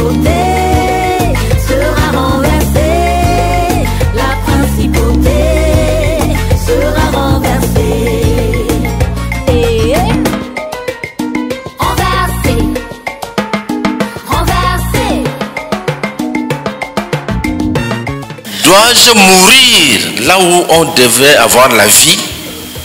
principauté sera renversée. La principauté sera renversée. Et renversée. Renversée. Dois-je mourir là où on devait avoir la vie?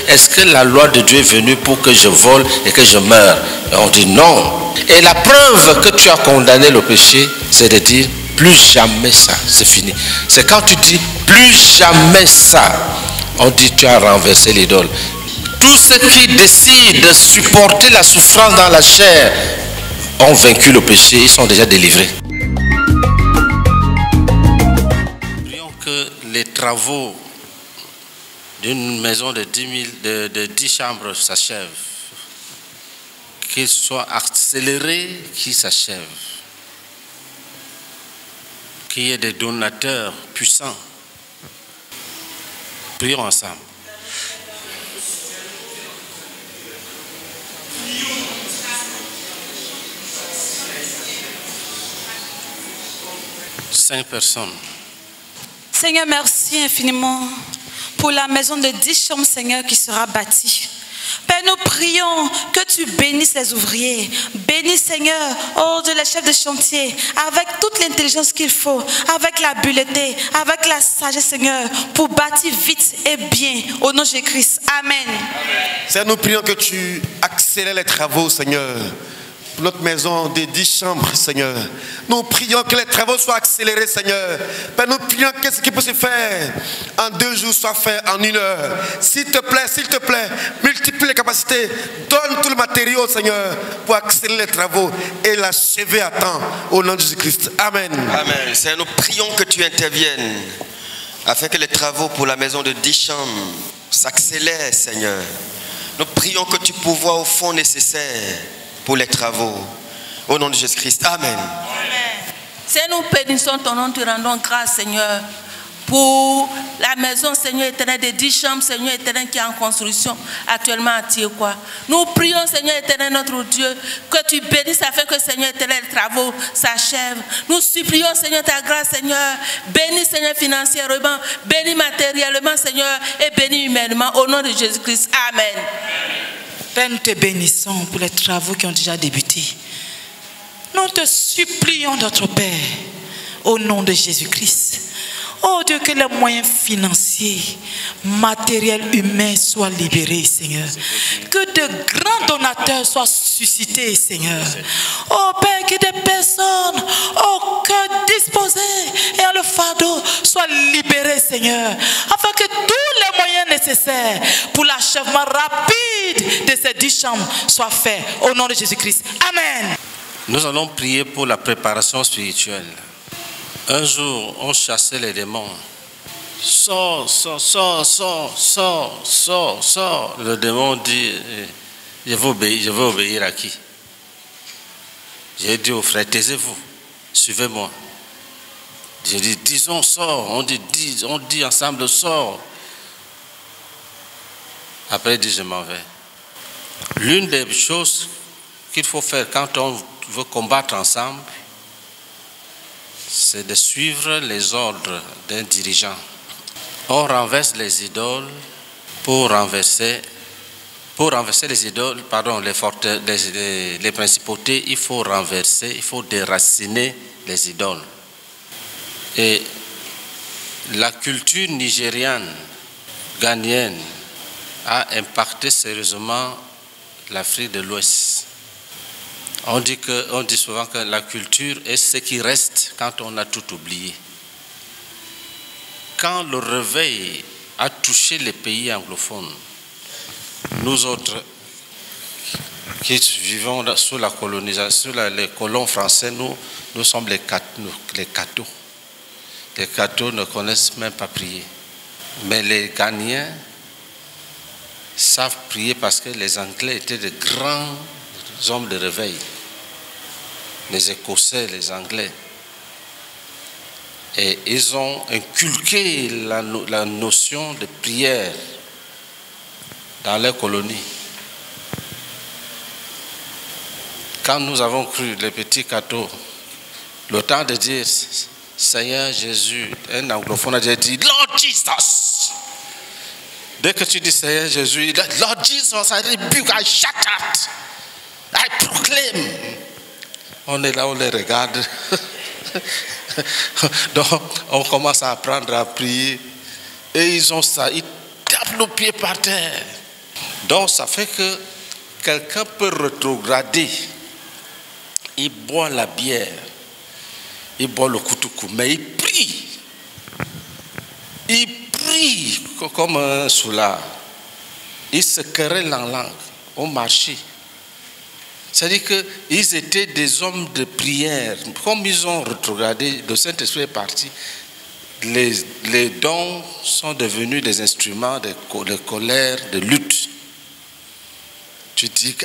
Est-ce que la loi de Dieu est venue pour que je vole et que je meure? On dit non. Et la preuve que tu as condamné le péché, c'est de dire plus jamais ça, c'est fini. C'est quand tu dis plus jamais ça, on dit tu as renversé l'idole. Tous ceux qui décident de supporter la souffrance dans la chair ont vaincu le péché, ils sont déjà délivrés. Prions que les travaux d'une maison de 10, 000 de, de 10 chambres s'achèvent. Qu'ils soient accélérés, qu'ils s'achèvent. Qu'il y ait des donateurs puissants. Prions ensemble. Cinq personnes. Seigneur, merci infiniment pour la maison de 10 chambres, Seigneur, qui sera bâtie. Père, nous prions que tu bénisses les ouvriers. Bénis, Seigneur, oh, de les chefs de chantier, avec toute l'intelligence qu'il faut, avec l'habileté, avec la sagesse, Seigneur, pour bâtir vite et bien au nom de Jésus-Christ. Amen. Seigneur, nous prions que tu accélères les travaux, Seigneur. Notre maison de 10 chambres, Seigneur. Nous prions que les travaux soient accélérés, Seigneur. Nous prions que ce qui peut se faire en deux jours soit fait en une heure. S'il te plaît, s'il te plaît, multiplie les capacités. Donne tout le matériau, Seigneur, pour accélérer les travaux et l'achever à temps. Au nom de Jésus-Christ. Amen. Amen. Seigneur, nous prions que tu interviennes afin que les travaux pour la maison de 10 chambres s'accélèrent, Seigneur. Nous prions que tu pourvoies au fonds nécessaire pour les travaux. Au nom de Jésus-Christ. Amen. Seigneur, nous bénissons ton nom, te rendons grâce, Seigneur, pour la maison, Seigneur éternel, des 10 chambres, Seigneur éternel, qui est en construction actuellement à Tiekwa. Nous prions, Seigneur éternel, notre Dieu, que tu bénisses afin que, Seigneur éternel, les travaux s'achèvent. Nous supplions, Seigneur, ta grâce, Seigneur. Bénis, Seigneur, financièrement, bénis matériellement, Seigneur, et bénis humainement. Au nom de Jésus-Christ. Amen. Père, nous te bénissons pour les travaux qui ont déjà débuté. Nous te supplions, notre Père, au nom de Jésus-Christ. Oh Dieu, que les moyens financiers, matériels, humains soient libérés, Seigneur. Que de grands donateurs soient suscités, Seigneur. Oh Père, que des personnes au cœur disposé et en le fardeau soient libérées, Seigneur. Afin que tous les moyens nécessaires pour l'achèvement rapide de ces dix chambres soient faits. Au nom de Jésus-Christ. Amen. Nous allons prier pour la préparation spirituelle. Un jour, on chassait les démons. Sors, sors, sors, sors, sors, sors, sors. Le démon dit, eh, je veux obéir, à qui? J'ai dit au frère, taisez-vous, suivez-moi. J'ai dit, disons, sors. On dit, dis, on dit ensemble, sors. Après, il dit, je m'en vais. L'une des choses qu'il faut faire quand on veut combattre ensemble, c'est de suivre les ordres d'un dirigeant. On renverse les idoles pour renverser, pour renverser les idoles, pardon, les, fortes, les, principautés, il faut renverser, il faut déraciner les idoles. Et la culture nigériane, ghanéenne, a impacté sérieusement l'Afrique de l'Ouest. On dit, que, souvent que la culture est ce qui reste quand on a tout oublié. Quand le réveil a touché les pays anglophones, nous autres qui vivons sous la colonisation, sous les colons français, nous, sommes les, les cathos. Les cathos ne connaissent même pas prier. Mais les Ghanéens savent prier parce que les Anglais étaient de grands hommes de réveil. Les Écossais, les Anglais. Et ils ont inculqué la, no- la notion de prière dans les colonies. Quand nous avons cru, les petits cathos, Le temps de dire Seigneur Jésus, un anglophone a déjà dit Lord Jesus. Dès que tu dis Seigneur Jésus, Lord Jesus, I rebuke, I shut out, I proclaim. On est là, on les regarde. Donc, on commence à apprendre à prier. Et ils ont ça, ils tapent nos pieds par terre. Donc, ça fait que quelqu'un peut rétrograder. Il boit la bière, il boit le koutoukou, mais il prie. Il prie comme un soulard. Il se querelle en langue au marché. C'est-à-dire qu'ils étaient des hommes de prière. Comme ils ont rétrogradé, le Saint-Esprit est parti. Les, les, dons sont devenus des instruments de, de colère, de lutte. Tu dis,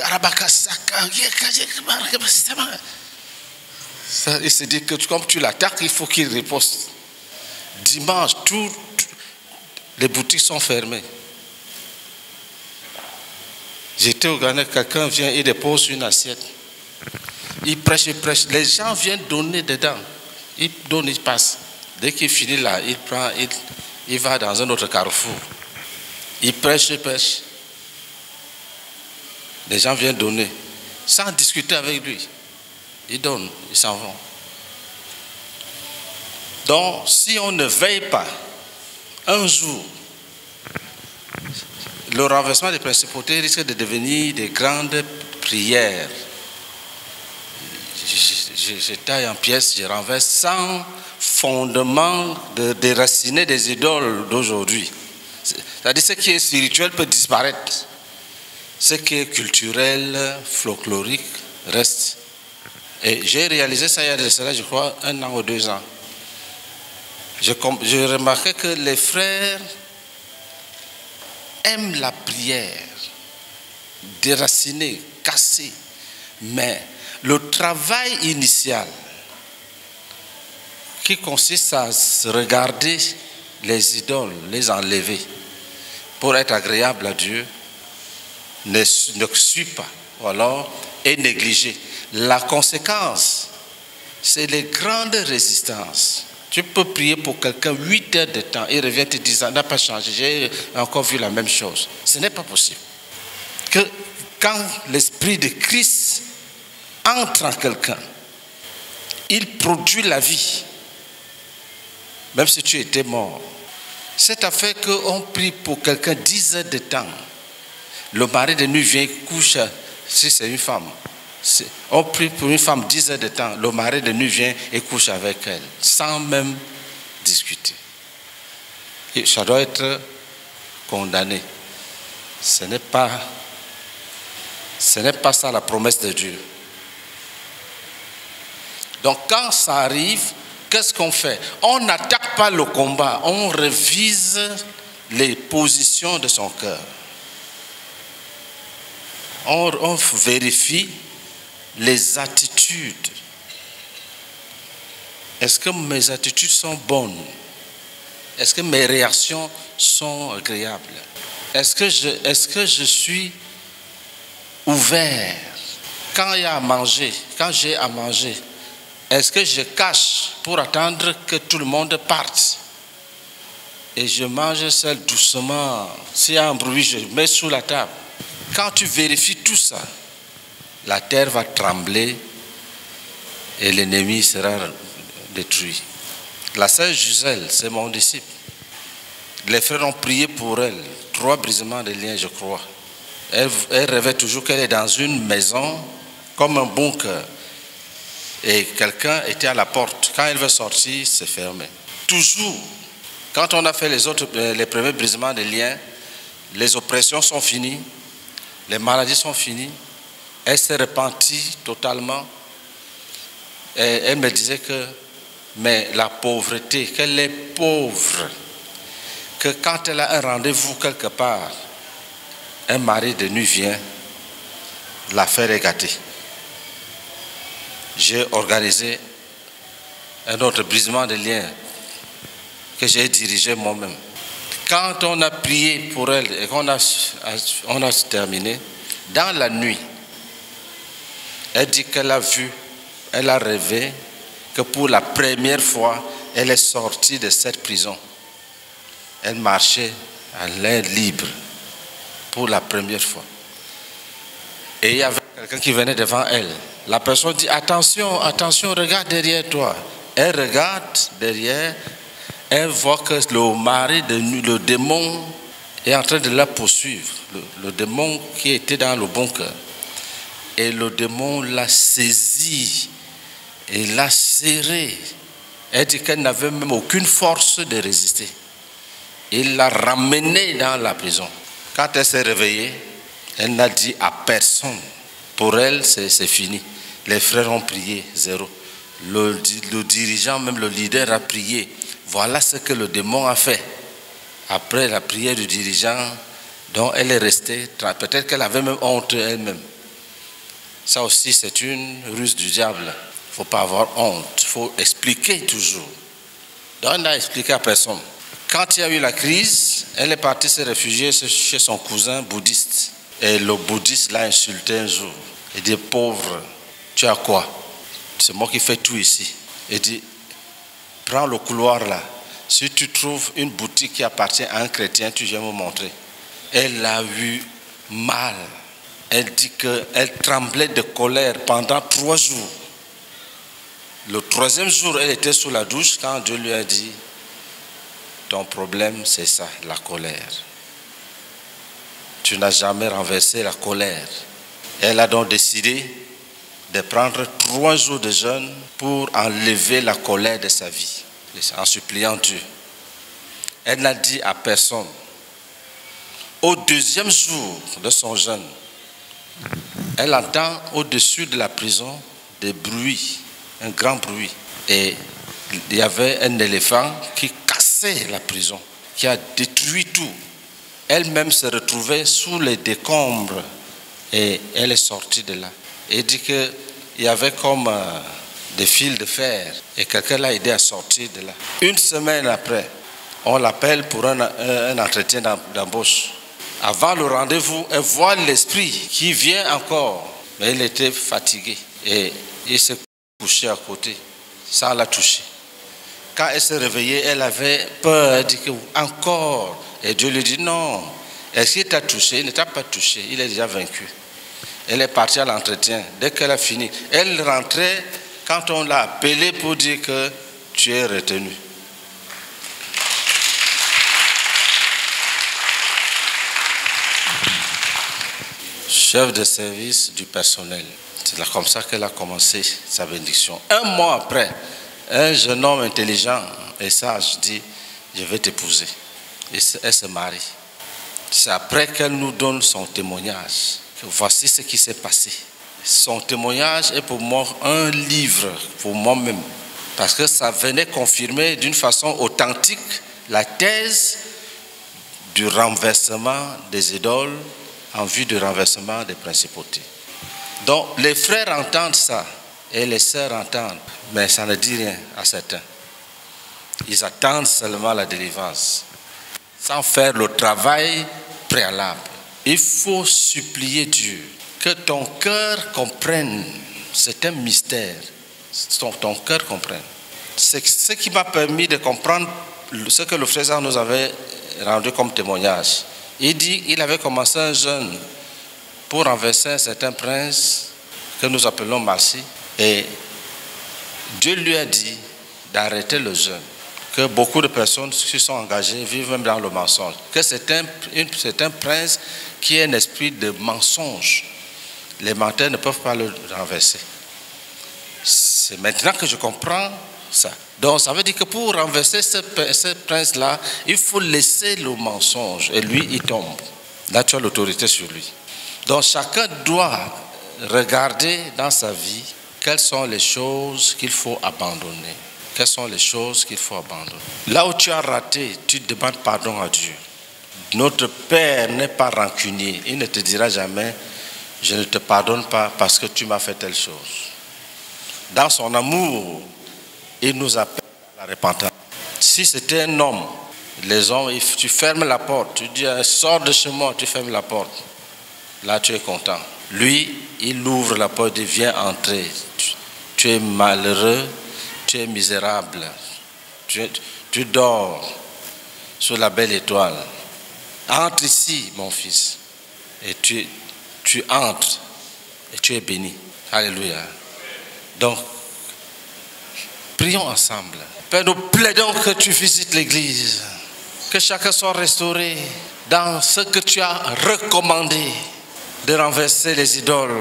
ça, il se dit que comme tu l'attaques, il faut qu'il riposte. Dimanche, toutes les boutiques sont fermées. J'étais au Ghana, quelqu'un vient et dépose une assiette. Il prêche, il prêche. Les gens viennent donner dedans. Il donne, il passe. Dès qu'il finit là, il prend, il, il va dans un autre carrefour. Il prêche, il prêche. Les gens viennent donner, sans discuter avec lui. Ils donnent, ils s'en vont. Donc, si on ne veille pas, un jour, le renversement des principautés risque de devenir des grandes prières. Je, taille en pièces, je renverse sans fondement de déraciner des idoles d'aujourd'hui. C'est-à-dire ce qui est spirituel peut disparaître. Ce qui est culturel, folklorique, reste. Et j'ai réalisé ça il y a de je crois, un an ou deux ans. Je, je remarquais que les frères aiment la prière, déracinée, cassée, mais le travail initial qui consiste à regarder les idoles, les enlever pour être agréable à Dieu, ne suit pas, ou alors est négligé. La conséquence, c'est les grandes résistances. Tu peux prier pour quelqu'un 8 heures de temps, il revient te disant, n'a pas changé, j'ai encore vu la même chose. Ce n'est pas possible. Que quand l'Esprit de Christ entre en quelqu'un, il produit la vie, même si tu étais mort. C'est à fait qu'on prie pour quelqu'un 10 heures de temps. Le mari de nuit vient couche, si c'est une femme. On prie pour une femme 10 heures de temps. Le mari de nuit vient et couche avec elle, sans même discuter. Ça doit être condamné. Ce n'est pas, ce n'est pas ça la promesse de Dieu. Donc quand ça arrive, qu'est-ce qu'on fait? On n'attaque pas le combat, on révise les positions de son cœur. On vérifie les attitudes. Est-ce que mes attitudes sont bonnes? Est-ce que mes réactions sont agréables? Est-ce que je, est que je suis ouvert? Quand il y a à manger, quand j'ai à manger, est-ce que je cache pour attendre que tout le monde parte? Et je mange seul doucement. S'il y a un bruit, je mets sous la table. Quand tu vérifies tout ça, la terre va trembler et l'ennemi sera détruit. La sœur Gisèle, c'est mon disciple. Les frères ont prié pour elle. Trois brisements de liens, je crois. Elle, elle rêvait toujours qu'elle est dans une maison comme un bunker. Et quelqu'un était à la porte. Quand elle veut sortir, c'est fermé. Toujours. Quand on a fait les, autres, les premiers brisements de liens, les oppressions sont finies, les maladies sont finies, elle s'est repentie totalement. Et elle me disait que, mais la pauvreté, qu'elle est pauvre, que quand elle a un rendez-vous quelque part, un mari de nuit vient, l'affaire est gâtée. J'ai organisé un autre brisement de liens que j'ai dirigé moi-même. Quand on a prié pour elle et qu'on a, on a terminé, dans la nuit, elle dit qu'elle a vu, elle a rêvé que pour la première fois, elle est sortie de cette prison. Elle marchait à l'air libre pour la première fois. Et il y avait quelqu'un qui venait devant elle. La personne dit, attention, attention, regarde derrière toi. Elle regarde derrière, elle voit que le mari, de, le démon, est en train de la poursuivre. Le, le démon qui était dans le bon cœur. Et le démon l'a saisi et l'a serré. Elle dit qu'elle n'avait même aucune force de résister. Il l'a ramenée dans la prison. Quand elle s'est réveillée, elle n'a dit à personne. Pour elle, c'est fini. Les frères ont prié, zéro. Le, le dirigeant, même le leader, a prié. Voilà ce que le démon a fait. Après la prière du dirigeant, dont elle est restée, peut-être qu'elle avait même honte elle-même. Ça aussi, c'est une ruse du diable. Il ne faut pas avoir honte. Il faut expliquer toujours. Donc, elle n'a expliqué à personne. Quand il y a eu la crise, elle est partie se réfugier chez son cousin bouddhiste. Et le bouddhiste l'a insulté un jour. Il dit, pauvre, tu as quoi? C'est moi qui fais tout ici. Il dit, prends le couloir là. Si tu trouves une boutique qui appartient à un chrétien, tu viens me montrer. Elle a eu mal. Elle dit qu'elle tremblait de colère pendant trois jours. Le troisième jour, elle était sous la douche quand Dieu lui a dit, ton problème, c'est ça, la colère. Tu n'as jamais renversé la colère. Elle a donc décidé de prendre trois jours de jeûne pour enlever la colère de sa vie, en suppliant Dieu. Elle n'a dit à personne. Au deuxième jour de son jeûne, elle entend au-dessus de la prison des bruits, un grand bruit. Et il y avait un éléphant qui cassait la prison, qui a détruit tout. Elle-même se retrouvait sous les décombres et elle est sortie de là. Et dit qu'il y avait comme euh, des fils de fer et quelqu'un l'a aidé à sortir de là. Une semaine après, on l'appelle pour un, un- entretien d'em- d'embauche. Avant le rendez-vous, elle voit l'esprit qui vient encore. Mais il était fatigué et il s'est couché à côté. Ça l'a touché. Quand elle s'est réveillée, elle avait peur. Elle dit que encore. Et Dieu lui dit non. Est-ce qu'il t'a touché Il ne t'a pas touché. Il est déjà vaincu. Elle est partie à l'entretien. Dès qu'elle a fini, elle rentrait quand on l'a appelée pour dire que tu es retenu. Chef de service du personnel. C'est comme ça qu'elle a commencé sa bénédiction. Un mois après, un jeune homme intelligent et sage dit, je vais t'épouser. Et elle se marie. C'est après qu'elle nous donne son témoignage. Voici ce qui s'est passé. Son témoignage est pour moi un livre, pour moi-même. Parce que ça venait confirmer d'une façon authentique la thèse du renversement des idoles en vue du renversement des principautés. Donc les frères entendent ça et les sœurs entendent, mais ça ne dit rien à certains. Ils attendent seulement la délivrance, sans faire le travail préalable. Il faut supplier Dieu que ton cœur comprenne. C'est un mystère. Ton, ton cœur comprenne. C'est ce qui m'a permis de comprendre ce que le frère nous avait rendu comme témoignage. Il dit il avait commencé un jeûne pour renverser un certain prince que nous appelons Marcy. Et Dieu lui a dit d'arrêter le jeûne. Que beaucoup de personnes qui sont engagées vivent même dans le mensonge. Que c'est un, un prince qui est un esprit de mensonge. Les menteurs ne peuvent pas le renverser. C'est maintenant que je comprends ça. Donc ça veut dire que pour renverser ce, ce prince-là, il faut laisser le mensonge et lui, il tombe. Là, tu as l'autorité sur lui. Donc chacun doit regarder dans sa vie quelles sont les choses qu'il faut abandonner. Quelles sont les choses qu'il faut abandonner. Là où tu as raté, tu demandes pardon à Dieu. Notre Père n'est pas rancunier. Il ne te dira jamais, je ne te pardonne pas parce que tu m'as fait telle chose. Dans son amour, il nous appelle à la repentance. Si c'était un homme, les hommes, il- tu fermes la porte, tu dis, euh, sors de chez moi, tu fermes la porte. Là, tu es content. Lui, il ouvre la porte et vient entrer. Tu, tu es malheureux, tu es misérable. Tu, tu dors sous la belle étoile. Entre ici, mon fils. Et tu, tu entres et tu es béni. Alléluia. Donc, prions ensemble. Père, nous plaidons que tu visites l'Église, que chacun soit restauré dans ce que tu as recommandé de renverser les idoles,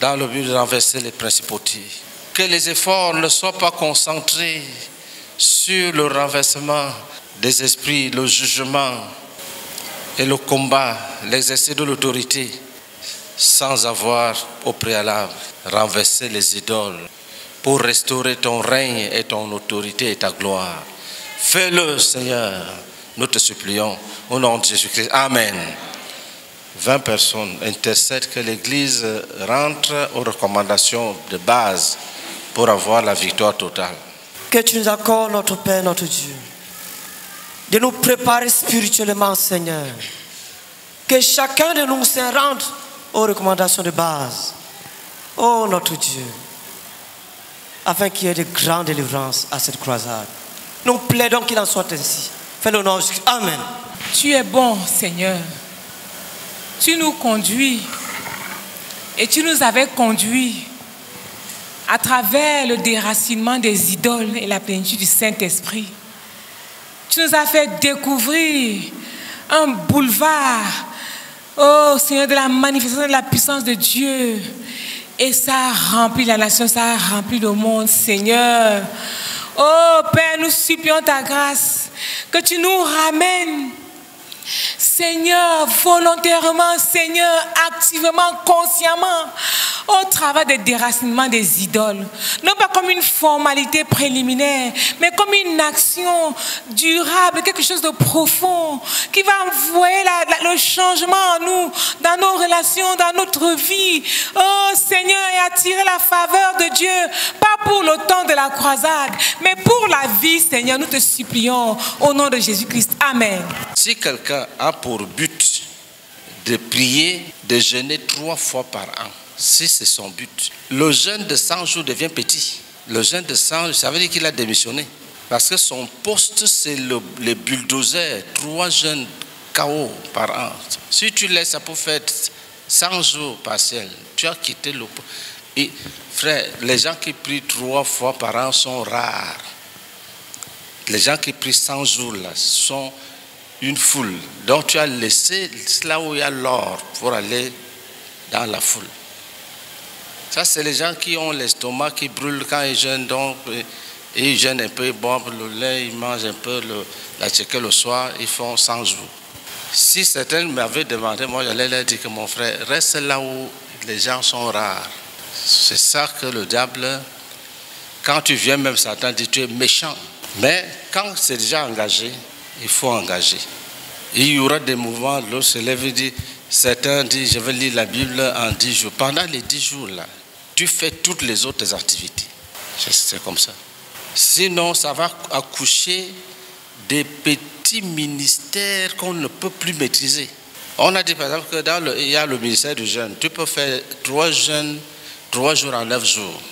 dans le but de renverser les principautés. Que les efforts ne soient pas concentrés sur le renversement des esprits, le jugement et le combat, l'exercice de l'autorité, sans avoir au préalable renversé les idoles pour restaurer ton règne et ton autorité et ta gloire. Fais-le, Seigneur, nous te supplions, au nom de Jésus-Christ. Amen. 20 personnes intercèdent que l'Église rentre aux recommandations de base pour avoir la victoire totale. Que tu nous accordes, notre Père, notre Dieu, de nous préparer spirituellement, Seigneur. Que chacun de nous se rende aux recommandations de base. Oh, notre Dieu, afin qu'il y ait de grandes délivrances à cette croisade. Nous plaidons qu'il en soit ainsi. Fais le nom. Amen. Tu es bon, Seigneur. Tu nous conduis et tu nous avais conduits à travers le déracinement des idoles et la plénitude du Saint-Esprit. Tu nous as fait découvrir un boulevard, oh Seigneur, de la manifestation de la puissance de Dieu. Et ça a rempli la nation, ça a le monde, Seigneur. Oh Père, nous supplions ta grâce, que tu nous ramènes Seigneur, volontairement, Seigneur, activement, consciemment, au travail des déracinements des idoles. Non pas comme une formalité préliminaire, mais comme une action durable, quelque chose de profond, qui va envoyer le changement en nous, dans nos relations, dans notre vie. Oh Seigneur, et attirer la faveur de Dieu, pas pour le temps de la croisade, mais pour la vie, Seigneur, nous te supplions au nom de Jésus-Christ. Amen. Si quelqu'un a pour but de prier, de jeûner trois fois par an, si c'est son but, le jeûne de 100 jours devient petit. Le jeûne de 100 jours, ça veut dire qu'il a démissionné. Parce que son poste, c'est le, bulldozer, trois jeûnes KO par an. Si tu laisses ça pour faire 100 jours partiels, tu as quitté le... Et frère, les gens qui prient trois fois par an sont rares. Les gens qui prient 100 jours là sont une foule. Donc tu as laissé là où il y a l'or pour aller dans la foule. Ça, c'est les gens qui ont l'estomac qui brûle quand ils jeûnent. Donc, ils jeûnent un peu, ils boivent le lait, ils mangent un peu le, la tchéquée le soir, ils font 100 jours. Si certains m'avaient demandé, moi j'allais leur dire que mon frère, reste là où les gens sont rares. C'est ça que le diable, quand tu viens, même Satan dit tu es méchant. Mais quand c'est déjà engagé, il faut engager. Il y aura des mouvements, l'autre se lève et dit, certains disent, je vais lire la Bible en 10 jours. Pendant les 10 jours là, tu fais toutes les autres activités. C'est- comme ça. Sinon, ça va accoucher des petits ministères qu'on ne peut plus maîtriser. On a dit par exemple que dans le, il y a le ministère du jeûne. Tu peux faire trois jeûnes, trois jours en neuf jours.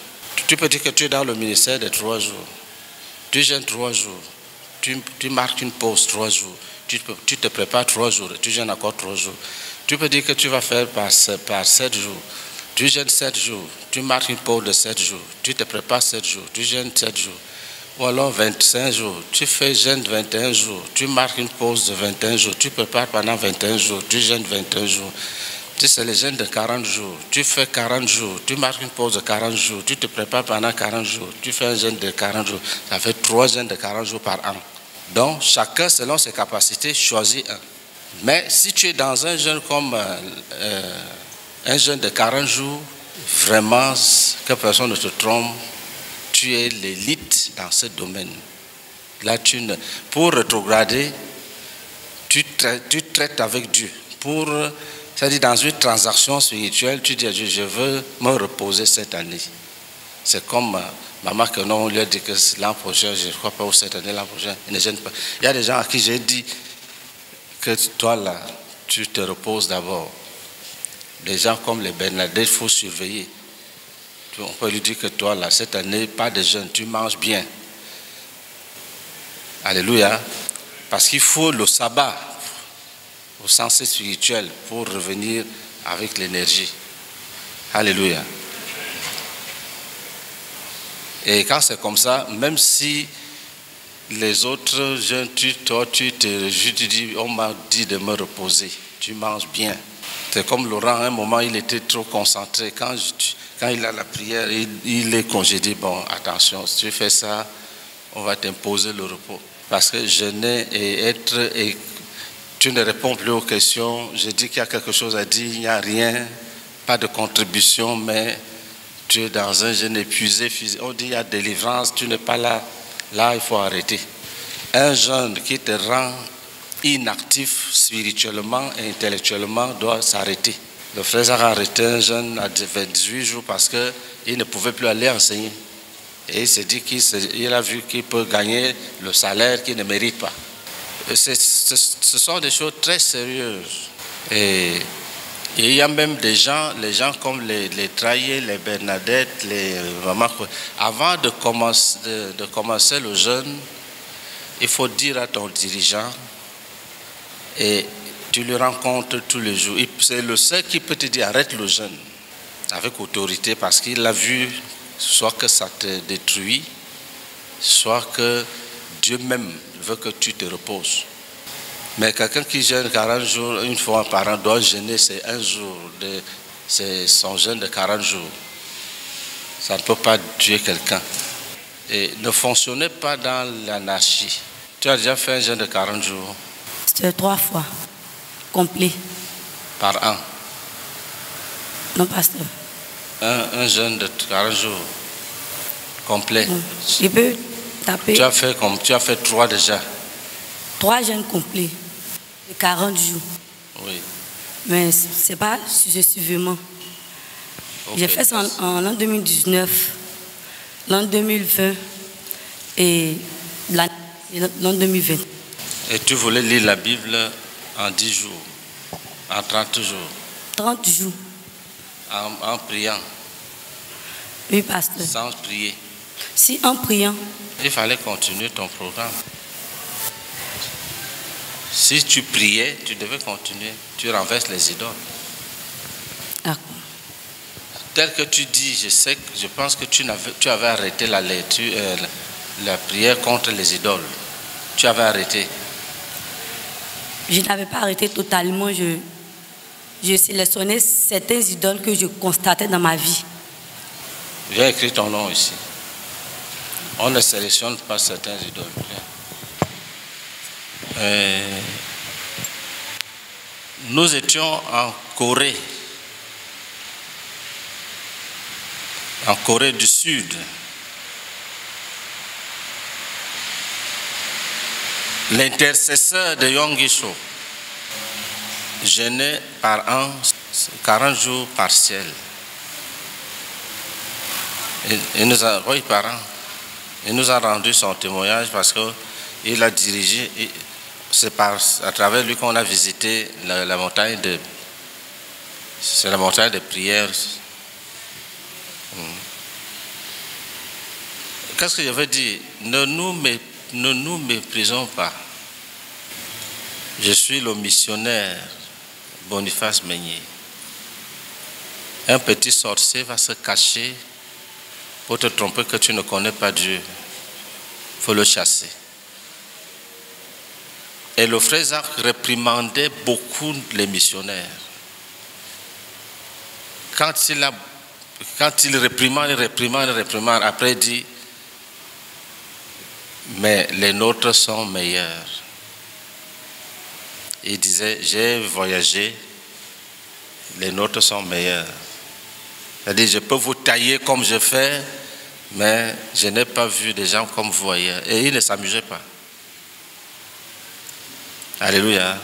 Tu- peux dire que tu es dans le ministère de trois jours. Tu jeûnes trois jours. Tu, tu marques une pause trois jours. Tu, te- tu te prépares trois jours. Tu jeûnes encore trois jours. Tu peux dire que tu vas faire par, par sept jours. Tu jeûnes sept jours. Tu marques une pause de sept jours. Tu te prépares sept jours. Tu jeûnes sept jours. Ou alors 25 jours. Tu fais jeûne 21 jours. Tu marques une pause de 21 jours. Tu prépares pendant 21 jours. Tu jeûnes 21 jours. Tu c'est le jeûne de 40 jours. Tu fais 40 jours. Tu marques une pause de 40 jours. Tu te prépares pendant 40 jours. Tu fais un jeûne de 40 jours. Ça fait trois jeûnes de 40 jours par an. Donc, chacun, selon ses capacités, choisit un. Mais si tu es dans un jeûne comme euh, euh, un jeûne de 40 jours, vraiment, que personne ne te trompe, tu es l'élite dans ce domaine. Là, tu ne, pour rétrograder, tu traites, tu traites avec Dieu. Pour, c'est-à-dire dans une transaction spirituelle, tu dis à Dieu, je veux me reposer cette année. C'est comme euh, maman que non, on lui a dit que l'an prochain, je ne crois pas, ou cette année, l'an prochain, il ne gêne pas. Il y a des gens à qui j'ai dit que toi là, tu te reposes d'abord. Des gens comme les Bernadette, il faut surveiller. Il on peut lui dire que toi, là, cette année, pas de jeûne, tu manges bien. Alléluia. Parce qu'il faut le sabbat au sens spirituel pour revenir avec l'énergie. Alléluia. Et quand c'est comme ça, même si les autres jeunes, tu, toi, tu te je te dis, on m'a dit de me reposer, tu manges bien. C'est comme Laurent, à un moment, il était trop concentré. Quand, il a la prière, il, il est congédié. Bon, attention, si tu fais ça, on va t'imposer le repos. Parce que jeûner et être, et tu ne réponds plus aux questions. Je dis qu'il y a quelque chose à dire, il n'y a rien, pas de contribution, mais tu es dans un jeûne épuisé. On dit il y a délivrance, tu n'es pas là. Là, il faut arrêter. Un jeûne qui te rend inactif spirituellement et intellectuellement doit s'arrêter. Le frère a arrêté un jeûne à 28 jours parce qu'il ne pouvait plus aller enseigner. Et il s'est dit qu'il a vu qu'il peut gagner le salaire qu'il ne mérite pas. Ce sont des choses très sérieuses. Et, il y a même des gens, les gens comme les, les les Bernadette, les vraiment, avant de commencer, de commencer le jeûne, il faut dire à ton dirigeant, et tu le rencontres tous les jours. C'est le seul qui peut te dire arrête le jeûne avec autorité parce qu'il a vu soit que ça te détruit, soit que Dieu même veut que tu te reposes. Mais quelqu'un qui jeûne 40 jours une fois par an doit jeûner, c'est un jour, c'est son jeûne de 40 jours. Ça ne peut pas tuer quelqu'un. Et ne fonctionnez pas dans l'anarchie. Tu as déjà fait un jeûne de 40 jours C'était trois fois. Complet. par an. Non, pasteur. Un, un jeûne de 40 jours complet. Je peux taper Tu as fait comme tu as fait trois déjà. trois jeûnes complets de 40 jours. Oui. Mais ce n'est pas successivement. J'ai fait ça en, en l'an 2019, l'an 2020 et l'an et l'an 2020. Et tu voulais lire la Bible en 10 jours, en 30 jours, 30 jours. en, en priant, Oui, pasteur. sans prier. Si en priant, Il fallait continuer ton programme. Si tu priais, tu devais continuer. Tu renverses les idoles. ah, Tel que tu dis, je sais, que- je pense que tu, n'avais- tu avais arrêté la lecture, euh, la, la prière contre les idoles. Tu avais arrêté. Je n'avais pas arrêté totalement. Je, sélectionnais certains idoles que je constatais dans ma vie. J'ai écrit ton nom ici. On ne sélectionne pas certains idoles. Euh, nous étions en Corée, en Corée du Sud. L'intercesseur de Yong Gisho jeûnait par an 40 jours partiels. Il, nous a, rendu son témoignage parce qu'il a dirigé, c'est à travers lui qu'on a visité la, montagne de. C'est la montagne de prière. Hmm. Qu'est-ce que je veux dire? Ne nous, mé- ne nous méprisons pas. Je suis le missionnaire Boniface Meunier. Un petit sorcier va se cacher pour te tromper que tu ne connais pas Dieu. Il faut le chasser. Et le frère Zach réprimandait beaucoup les missionnaires. Quand il, a, quand il réprimande, réprimande, réprimande, après il dit, mais les nôtres sont meilleurs. Il disait, j'ai voyagé, les nôtres sont meilleurs. C'est-à-dire, je peux vous tailler comme je fais, mais je n'ai pas vu des gens comme vous. Et il ne s'amusait pas. Alléluia.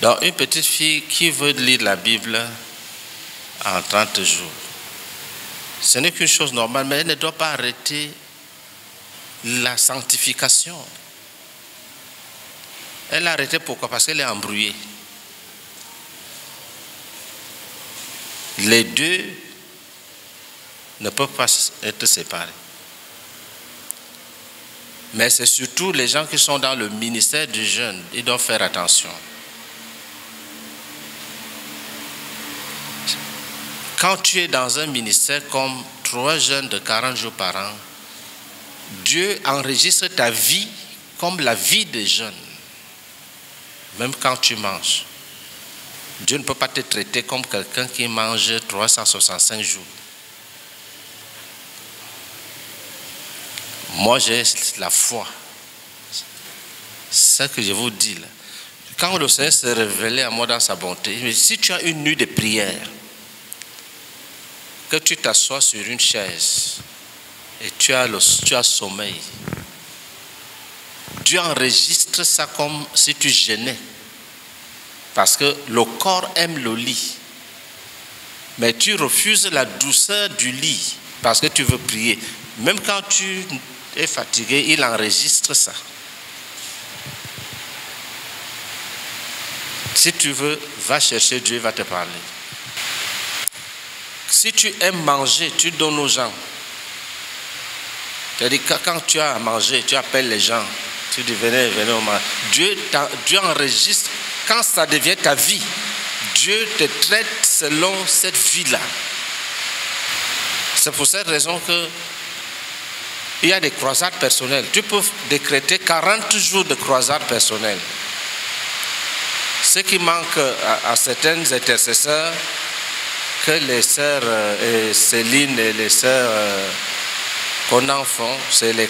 Donc, une petite fille qui veut lire la Bible en 30 jours, ce n'est qu'une chose normale, mais elle ne doit pas arrêter la sanctification. Elle a arrêté pourquoi? Parce qu'elle est embrouillée. Les deux ne peuvent pas être séparés. Mais c'est surtout les gens qui sont dans le ministère du jeune, ils doivent faire attention. Quand tu es dans un ministère comme trois jeunes de 40 jours par an, Dieu enregistre ta vie comme la vie des jeunes, même quand tu manges. Dieu ne peut pas te traiter comme quelqu'un qui mange 365 jours. Moi, j'ai la foi. C'est ce que je vous dis là. Quand le Seigneur s'est révélé à moi dans sa bonté, si tu as une nuit de prière, que tu t'assois sur une chaise et tu as, le, tu as sommeil, Dieu enregistre ça comme si tu gênais. Parce que le corps aime le lit. Mais tu refuses la douceur du lit parce que tu veux prier. Même quand tu es fatigué, il enregistre ça. Si tu veux, va chercher Dieu, va te parler. Si tu aimes manger, tu donnes aux gens. C'est-à-dire quand tu as à manger, tu appelles les gens. Tu dis venez, venez au manger. Dieu, enregistre. Quand ça devient ta vie, Dieu te traite selon cette vie-là. C'est pour cette raison que il y a des croisades personnelles. Tu peux décréter 40 jours de croisades personnelles. Ce qui manque à, certains intercesseurs, que les sœurs euh, Céline et les sœurs euh, qu'on en font, c'est les,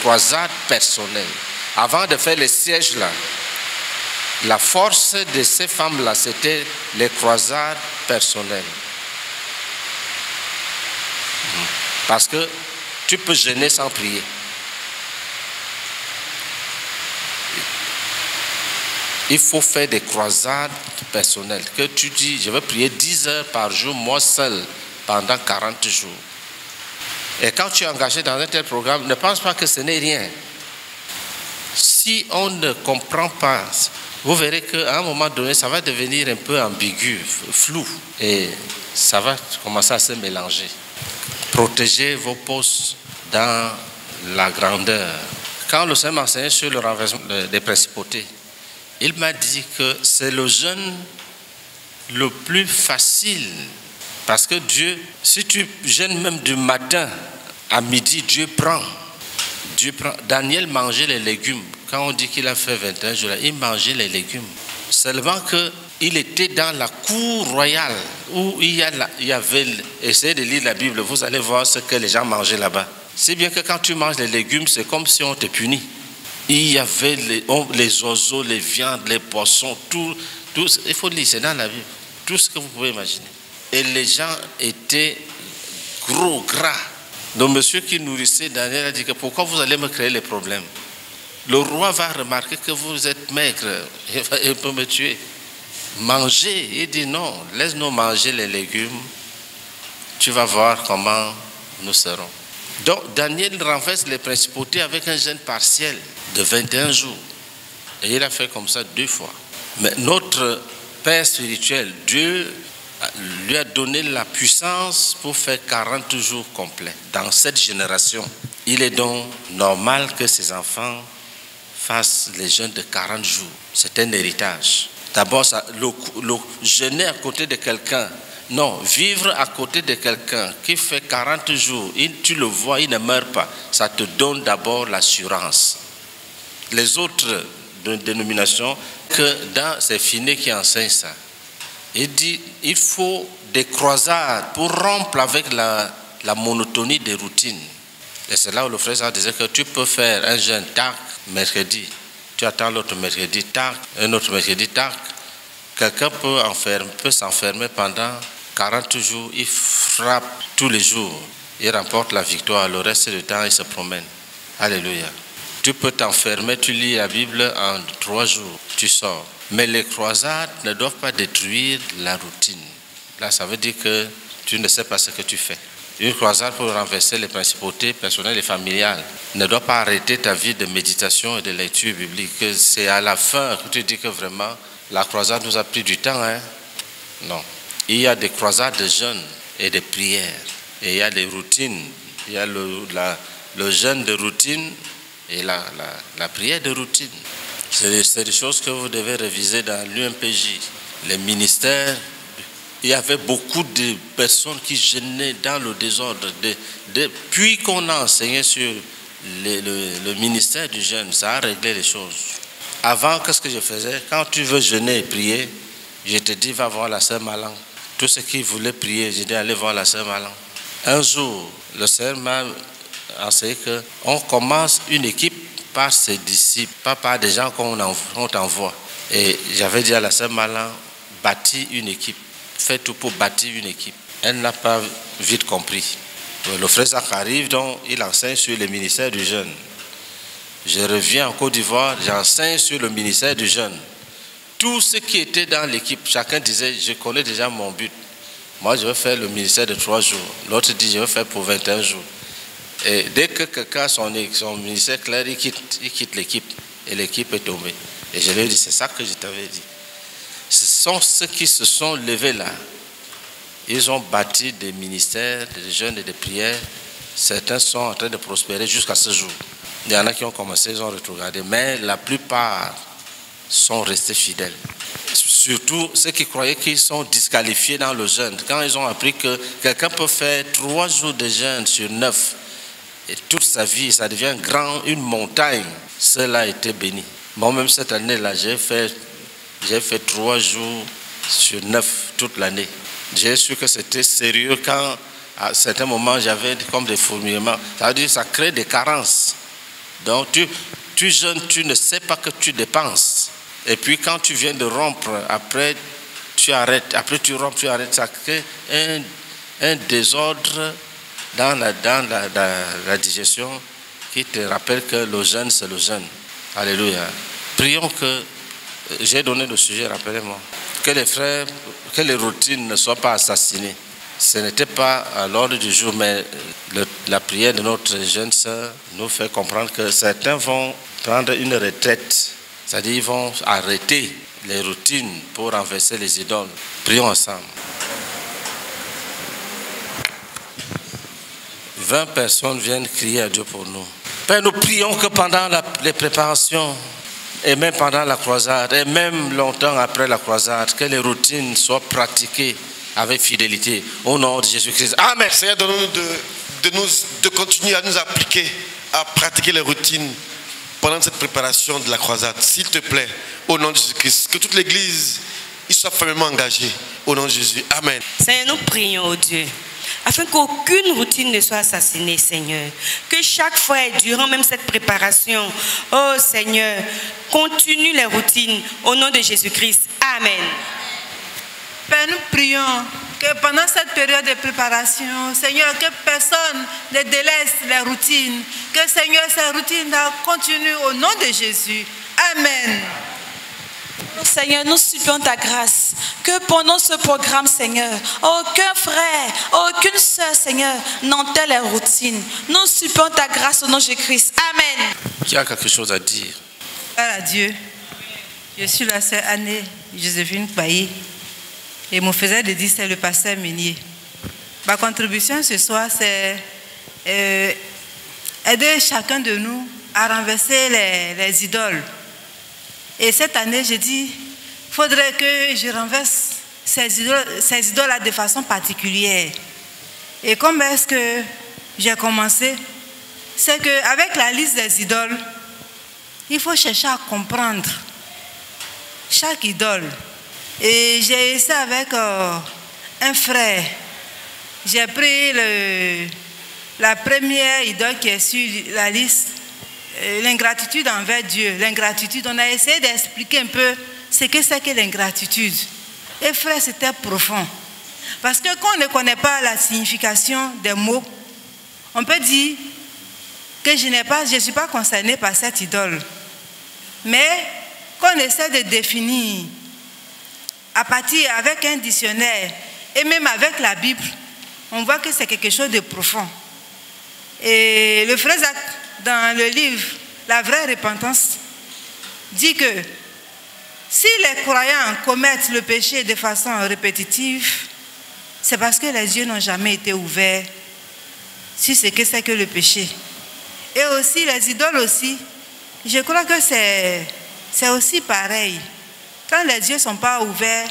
croisades personnelles. Avant de faire les sièges là, la force de ces femmes-là, c'était les croisades personnelles. Parce que tu peux gêner sans prier. Il faut faire des croisades personnelles. Que tu dis, je vais prier 10 heures par jour, moi seul, pendant 40 jours. Et quand tu es engagé dans un tel programme, ne pense pas que ce n'est rien. Si on ne comprend pas, vous verrez qu'à un moment donné, ça va devenir un peu ambigu, flou, et ça va commencer à se mélanger. Protégez vos postes dans la grandeur. Quand le Seigneur m'enseignait sur le renversement des principautés, il m'a dit que c'est le jeûne le plus facile. Parce que Dieu, si tu jeûnes même du matin à midi, Dieu prend. Dieu prend. Daniel mangeait les légumes. Quand on dit qu'il a fait 21 jours, il mangeait les légumes. Seulement qu'il était dans la cour royale où il y, a avait. Essayez de lire la Bible, vous allez voir ce que les gens mangeaient là-bas. C'est bien que quand tu manges les légumes, c'est comme si on te punit. Il y avait les, les, oiseaux, les viandes, les poissons, tout, tout. Il faut lire, c'est dans la Bible. Tout ce que vous pouvez imaginer. Et les gens étaient gros, gras. Donc, monsieur qui nourrissait Daniel a dit que pourquoi vous allez me créer les problèmes? Le roi va remarquer que vous êtes maigre, il peut me tuer. Mangez. Il dit non, laisse-nous manger les légumes. Tu vas voir comment nous serons. Donc Daniel renverse les principautés avec un jeûne partiel de 21 jours. Et il a fait comme ça deux fois. Mais notre Père spirituel, Dieu lui a donné la puissance pour faire 40 jours complets dans cette génération. Il est donc normal que ses enfants fassent les jeûnes de 40 jours. C'est un héritage. D'abord, le, jeûner à côté de quelqu'un non, vivre à côté de quelqu'un qui fait 40 jours, tu le vois, il ne meurt pas. Ça te donne d'abord l'assurance. Les autres dénominations, que dans ces finés qui enseignent ça, il dit il faut des croisades pour rompre avec la, la monotonie des routines. Et c'est là où le frère disait que tu peux faire un jeûne tac, mercredi, tu attends l'autre mercredi, tac, un autre mercredi, tac. Quelqu'un peut, peut s'enfermer pendant 40 jours, il frappe tous les jours. Il remporte la victoire. Le reste du temps, il se promène. Alléluia. Tu peux t'enfermer, tu lis la Bible en trois jours, tu sors. Mais les croisades ne doivent pas détruire la routine. Là, ça veut dire que tu ne sais pas ce que tu fais. Une croisade pour renverser les principautés personnelles et familiales ne doit pas arrêter ta vie de méditation et de lecture biblique. C'est à la fin que tu dis que vraiment la croisade nous a pris du temps. Hein? Non. Il y a des croisades de jeûnes et de prières. Et il y a les routines. Il y a le, le jeûne de routine et la- la prière de routine. C'est des- choses que vous devez réviser dans l'UMPJ. Les ministères, il y avait beaucoup de personnes qui gênaient dans le désordre. De- depuis qu'on a enseigné sur le, ministère du jeûne, ça a réglé les choses. Avant, qu'est-ce que je faisais? Quand tu veux jeûner et prier, je te dis, va voir la sœur Malang. Tous ceux qui voulaient prier, j'ai dit, allez voir la sœur Malang. Un jour, le Seigneur m'a enseigné qu'on commence une équipe par ses disciples, pas par des gens qu'on env- on t'envoie. Et j'avais dit à la sœur Malang, bâtis une équipe. Fais tout pour bâtir une équipe. Elle n'a pas vite compris. Le frère Zach arrive, donc il enseigne sur le ministère du jeûne. Je reviens en Côte d'Ivoire, j'enseigne sur le ministère du jeûne. Tous ceux qui étaient dans l'équipe, chacun disait, je connais déjà mon but. Moi, je vais faire le ministère de trois jours. L'autre dit, je vais faire pour 21 jours. Et dès que quelqu'un son, son ministère clair, il quitte, l'équipe. Et l'équipe est tombée. Et je lui ai dit, c'est ça que je t'avais dit. Ce sont ceux qui se sont levés là. Ils ont bâti des ministères, des jeunes et des prières. Certains sont en train de prospérer jusqu'à ce jour. Il y en a qui ont commencé, ils ont rétrogradé. Mais la plupart sont restés fidèles. Surtout ceux qui croyaient qu'ils sont disqualifiés dans le jeûne. Quand ils ont appris que quelqu'un peut faire trois jours de jeûne sur neuf, et toute sa vie, ça devient grand, une montagne, cela a été béni. Moi-même, cette année-là, j'ai fait, j'ai fait trois jours sur neuf toute l'année. J'ai su que c'était sérieux quand, à certains moments, j'avais comme des fourmillements. Ça veut dire ça crée des carences. Donc, tu, tu jeûnes, tu ne sais pas que tu dépenses. Et puis, quand tu viens de rompre, après, tu arrêtes. Après, tu rompes, tu arrêtes. Ça crée un, un désordre dans, la, digestion qui te rappelle que le jeûne, c'est le jeûne. Alléluia. Prions que, euh, j'ai donné le sujet, rappelez-moi, que les frères, que les routines ne soient pas assassinées. Ce n'était pas à l'ordre du jour, mais le- la prière de notre jeune sœur nous fait comprendre que certains vont prendre une retraite, c'est-à-dire ils vont arrêter les routines pour renverser les idoles. Prions ensemble. 20 personnes viennent crier à Dieu pour nous. Père, nous prions que pendant la- les préparations, et même pendant la croisade, et même longtemps après la croisade, que les routines soient pratiquées avec fidélité. Au nom de Jésus-Christ. Amen. Seigneur, donne-nous de, de, nous, de continuer à nous appliquer, à pratiquer les routines pendant cette préparation de la croisade. S'il te plaît, au nom de Jésus-Christ, que toute l'Église y soit fermement engagée. Au nom de Jésus. Amen. Seigneur, nous prions au Dieu. Afin qu'aucune routine ne soit assassinée, Seigneur. Que chaque frère, durant même cette préparation, oh Seigneur, continue les routines au nom de Jésus-Christ. Amen. Père, nous prions que pendant cette période de préparation, Seigneur, que personne ne délaisse les routines. Que Seigneur, ces routines continuent au nom de Jésus. Amen. Seigneur, nous supplions ta grâce. Que pendant ce programme, Seigneur, aucun frère, aucune sœur, Seigneur, n'enterre les routines. Nous supplions ta grâce au nom de Jésus-Christ. Amen. Qui a quelque chose à dire? Gloire à Dieu. Je suis la sœur Anne Joséphine Bailly et mon faisait de dire c'est le pasteur Meunier. Ma contribution ce soir, c'est euh, aider chacun de nous à renverser les, les idoles. Et cette année, j'ai dit, faudrait que je renverse ces idoles, ces idoles-là de façon particulière. Et comment est-ce que j'ai commencé C'est qu'avec la liste des idoles, il faut chercher à comprendre chaque idole. Et j'ai essayé avec euh, un frère. J'ai pris le- la première idole qui est sur la liste, l'ingratitude envers Dieu. L'ingratitude, on a essayé d'expliquer un peu ce que c'est que l'ingratitude. Et frère, c'était profond. Parce que quand on ne connaît pas la signification des mots, on peut dire que je ne suis pas concerné par cette idole. Mais quand on essaie de définir à partir avec un dictionnaire et même avec la Bible, on voit que c'est quelque chose de profond. Et le frère Zach, dans le livre La vraie repentance, dit que si les croyants commettent le péché de façon répétitive, c'est parce que les yeux n'ont jamais été ouverts sur ce que c'est que le péché. Et aussi les idoles aussi, je crois que c'est, aussi pareil. Quand les yeux ne sont pas ouverts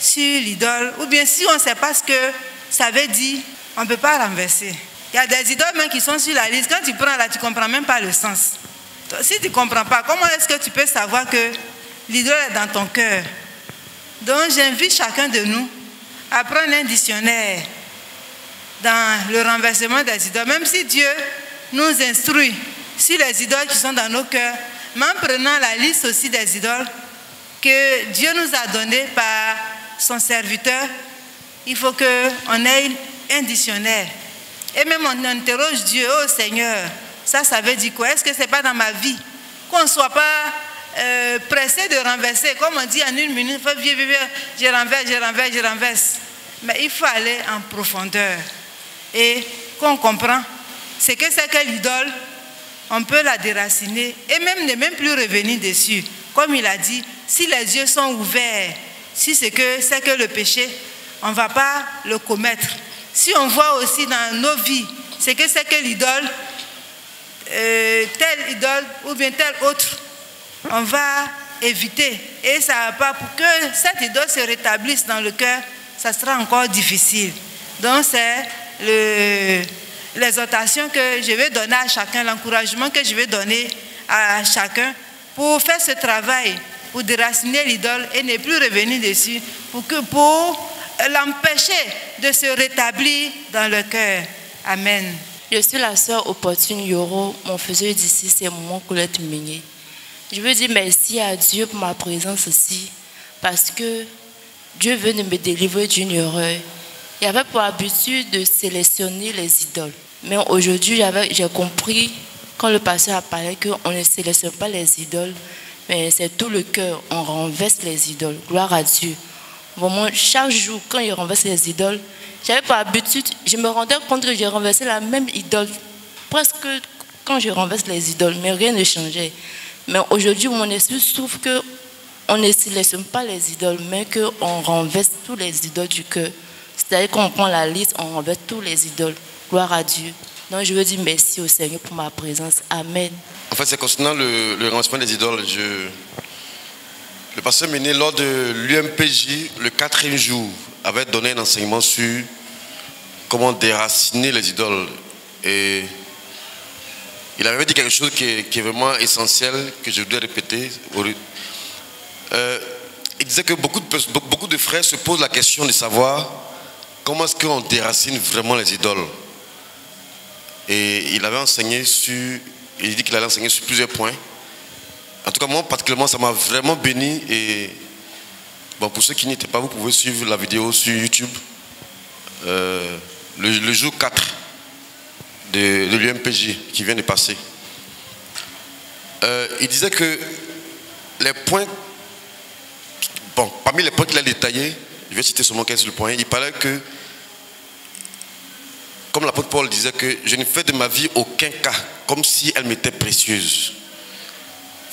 sur l'idole, ou bien si on ne sait pas ce que ça veut dire, on ne peut pas renverser. Il y a des idoles même qui sont sur la liste. Quand tu prends là, tu ne comprends même pas le sens. Si tu ne comprends pas, comment est-ce que tu peux savoir que l'idole est dans ton cœur? Donc j'invite chacun de nous à prendre un dictionnaire dans le renversement des idoles, même si Dieu nous instruit sur les idoles qui sont dans nos cœurs, mais en prenant la liste aussi des idoles que Dieu nous a données par son serviteur, il faut qu'on ait un dictionnaire. Et même on interroge Dieu, oh Seigneur, ça, ça veut dire quoi? Est-ce que ce n'est pas dans ma vie? Qu'on ne soit pas euh, pressé de renverser. Comme on dit en une minute, je renverse, je renverse, je renverse. Mais il faut aller en profondeur. Et qu'on comprend ce que c'est que l'idole, on peut la déraciner et même ne même plus revenir dessus. Comme il a dit, si les yeux sont ouverts, si c'est que c'est que le péché, on ne va pas le commettre. Si on voit aussi dans nos vies ce que c'est que l'idole, euh, telle idole ou bien telle autre, on va éviter. Et ça va pas pour que cette idole se rétablisse dans le cœur, ça sera encore difficile. Donc c'est l'exhortation que je vais donner à chacun, l'encouragement que je vais donner à chacun pour faire ce travail, pour déraciner l'idole et ne plus revenir dessus, pour, que, pour l'empêcher de se rétablir dans le cœur. Amen. Je suis la sœur opportune Yoro, mon faiseur d'ici, c'est mon Colette Migné. Je veux dire merci à Dieu pour ma présence ici, parce que Dieu veut me délivrer d'une erreur. Il avait pour habitude de sélectionner les idoles. Mais aujourd'hui, j'ai compris, quand le pasteur a parlé, qu'on ne sélectionne pas les idoles, mais c'est tout le cœur, on renverse les idoles. Gloire à Dieu. Vraiment, chaque jour, quand il renverse les idoles, j'avais habitude, je me rendais compte que j'ai renversé la même idole, presque quand je renverse les idoles, mais rien ne changeait. Mais aujourd'hui, mon esprit souffre que on ne sélectionne pas les idoles, mais qu'on renverse tous les idoles du cœur. C'est-à-dire qu'on prend la liste, on renverse tous les idoles. Gloire à Dieu. Donc je veux dire merci au Seigneur pour ma présence. Amen. En fait, c'est concernant le, le renversement des idoles. Je, le pasteur Méné, lors de l'UMPJ, le quatrième jour, avait donné un enseignement sur comment déraciner les idoles. Et il avait dit quelque chose qui est, vraiment essentiel, que je voudrais répéter. Euh, il disait que beaucoup de, beaucoup de frères se posent la question de savoir comment est-ce qu'on déracine vraiment les idoles. Et il avait enseigné sur, il dit qu'il allait enseigner sur plusieurs points. En tout cas, moi, particulièrement, ça m'a vraiment béni. Et bon, pour ceux qui n'étaient pas, vous pouvez suivre la vidéo sur YouTube. Euh, le, jour 4 de, l'UMPJ qui vient de passer. Euh, il disait que les points, bon, parmi les points qu'il a détaillés, je vais citer seulement quelques points, il parlait que, comme l'apôtre Paul disait que je ne fais de ma vie aucun cas, comme si elle m'était précieuse.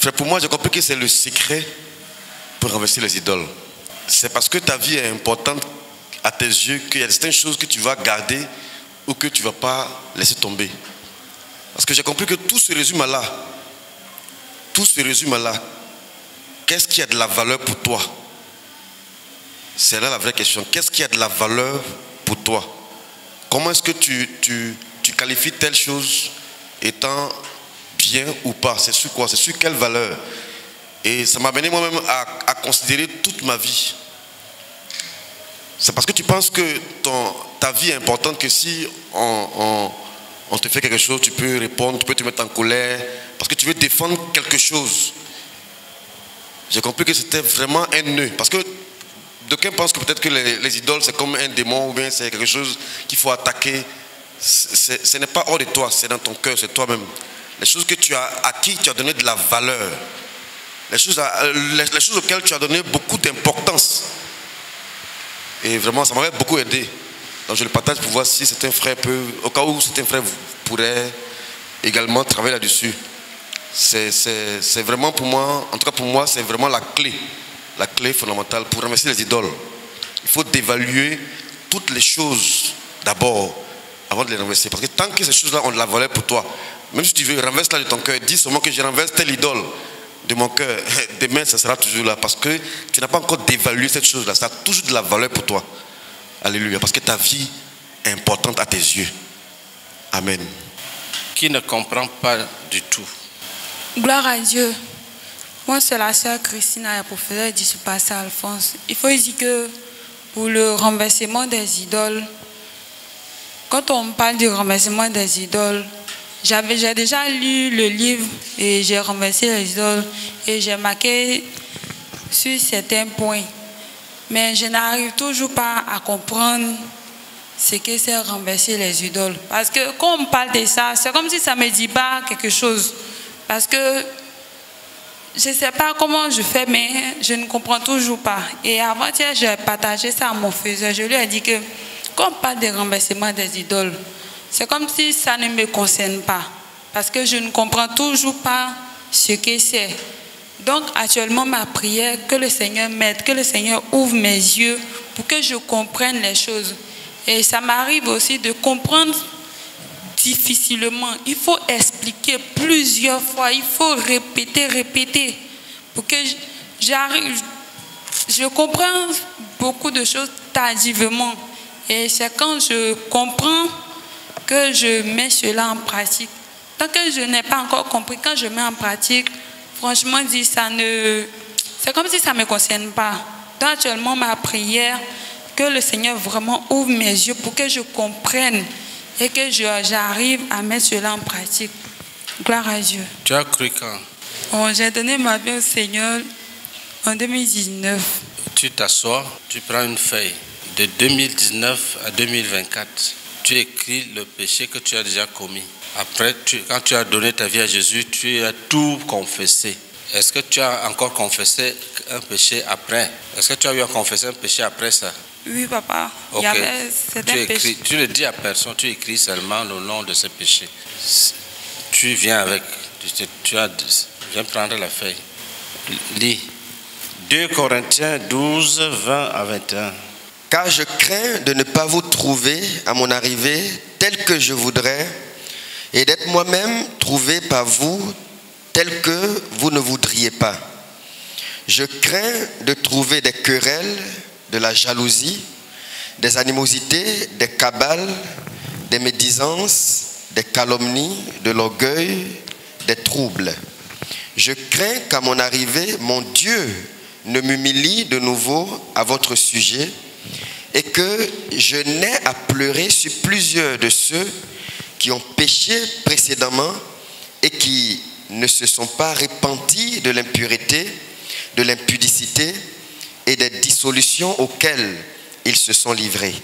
Frère, pour moi, j'ai compris que c'est le secret pour renverser les idoles. C'est parce que ta vie est importante à tes yeux qu'il y a certaines choses que tu vas garder ou que tu ne vas pas laisser tomber. Parce que j'ai compris que tout se résume à là. Tout se résume à là. Qu'est-ce qui a de la valeur pour toi? C'est là la vraie question. Qu'est-ce qui a de la valeur pour toi? Comment est-ce que tu, tu, tu qualifies telle chose étant bien ou pas C'est sur quoi C'est sur quelle valeur Et ça m'a amené moi-même à, considérer toute ma vie. C'est parce que tu penses que ton, ta vie est importante que si on, on, te fait quelque chose, tu peux répondre, tu peux te mettre en colère, parce que tu veux défendre quelque chose. J'ai compris que c'était vraiment un nœud. Parce que d'aucuns pensent que peut-être que les, les idoles, c'est comme un démon ou bien c'est quelque chose qu'il faut attaquer. Ce n'est pas hors de toi, c'est dans ton cœur, c'est toi-même les choses que tu as acquis, tu as donné de la valeur, les choses, les, choses auxquelles tu as donné beaucoup d'importance. Et vraiment, ça m'aurait beaucoup aidé. Donc je le partage pour voir si c'est un frère peut, au cas où c'est un frère pourrait également travailler là-dessus. C'est vraiment pour moi, en tout cas pour moi, c'est vraiment la clé, la clé fondamentale pour remercier les idoles. Il faut dévaluer toutes les choses d'abord avant de les renverser. Parce que tant que ces choses-là, on la volait pour toi, même si tu veux, renverse-la de ton cœur. Dis seulement que je renverse telle idole de mon cœur. Demain, ça sera toujours là. Parce que tu n'as pas encore dévalué cette chose-là. Ça a toujours de la valeur pour toi. Alléluia. Parce que ta vie est importante à tes yeux. Amen. Qui ne comprend pas du tout? Gloire à Dieu. Moi, c'est la sœur Christine, la professeure du passé Alphonse. Il faut dire que pour le renversement des idoles, quand on parle du renversement des idoles, j'avais, j'ai déjà lu le livre et j'ai renversé les idoles et j'ai marqué sur certains points. Mais je n'arrive toujours pas à comprendre ce que c'est renverser les idoles. Parce que quand on parle de ça, c'est comme si ça ne me dit pas quelque chose. Parce que je ne sais pas comment je fais, mais je ne comprends toujours pas. Et avant-hier, j'ai partagé ça à mon faiseur. Je lui ai dit que quand on parle de renversement des idoles, c'est comme si ça ne me concerne pas. Parce que je ne comprends toujours pas ce que c'est. Donc actuellement, ma prière, que le Seigneur m'aide, que le Seigneur ouvre mes yeux pour que je comprenne les choses. Et ça m'arrive aussi de comprendre difficilement. Il faut expliquer plusieurs fois, il faut répéter, répéter pour que j'arrive. Je comprends beaucoup de choses tardivement. Et c'est quand je comprends que je mets cela en pratique. Tant que je n'ai pas encore compris, quand je mets en pratique, franchement dit, ça ne. C'est comme si ça ne me concerne pas. Donc actuellement, ma prière, que le Seigneur vraiment ouvre mes yeux pour que je comprenne et que j'arrive à mettre cela en pratique. Gloire à Dieu. Tu as cru quand? Oh, J'ai donné ma vie au Seigneur en 2019. Tu t'assois, tu prends une feuille de 2019 à 2024. Tu écris le péché que tu as déjà commis. Après, tu- quand tu as donné ta vie à Jésus, tu as tout confessé. Est-ce que tu as encore confessé un péché après? Est-ce que tu as eu à confesser un péché après ça? Oui, papa. Il Ok. y avait tu, écris, tu ne dis à personne, tu écris seulement le nom de ce péché. Tu viens avec, tu, tu as, viens prendre la feuille. Lis. 2 Corinthiens 12, 20 à 21. Car je crains de ne pas vous trouver à mon arrivée tel que je voudrais et d'être moi-même trouvé par vous tel que vous ne voudriez pas. Je crains de trouver des querelles, de la jalousie, des animosités, des cabales, des médisances, des calomnies, de l'orgueil, des troubles. Je crains qu'à mon arrivée, mon Dieu ne m'humilie de nouveau à votre sujet et que je n'ai à pleurer sur plusieurs de ceux qui ont péché précédemment et qui ne se sont pas repentis de l'impureté, de l'impudicité et des dissolutions auxquelles ils se sont livrés.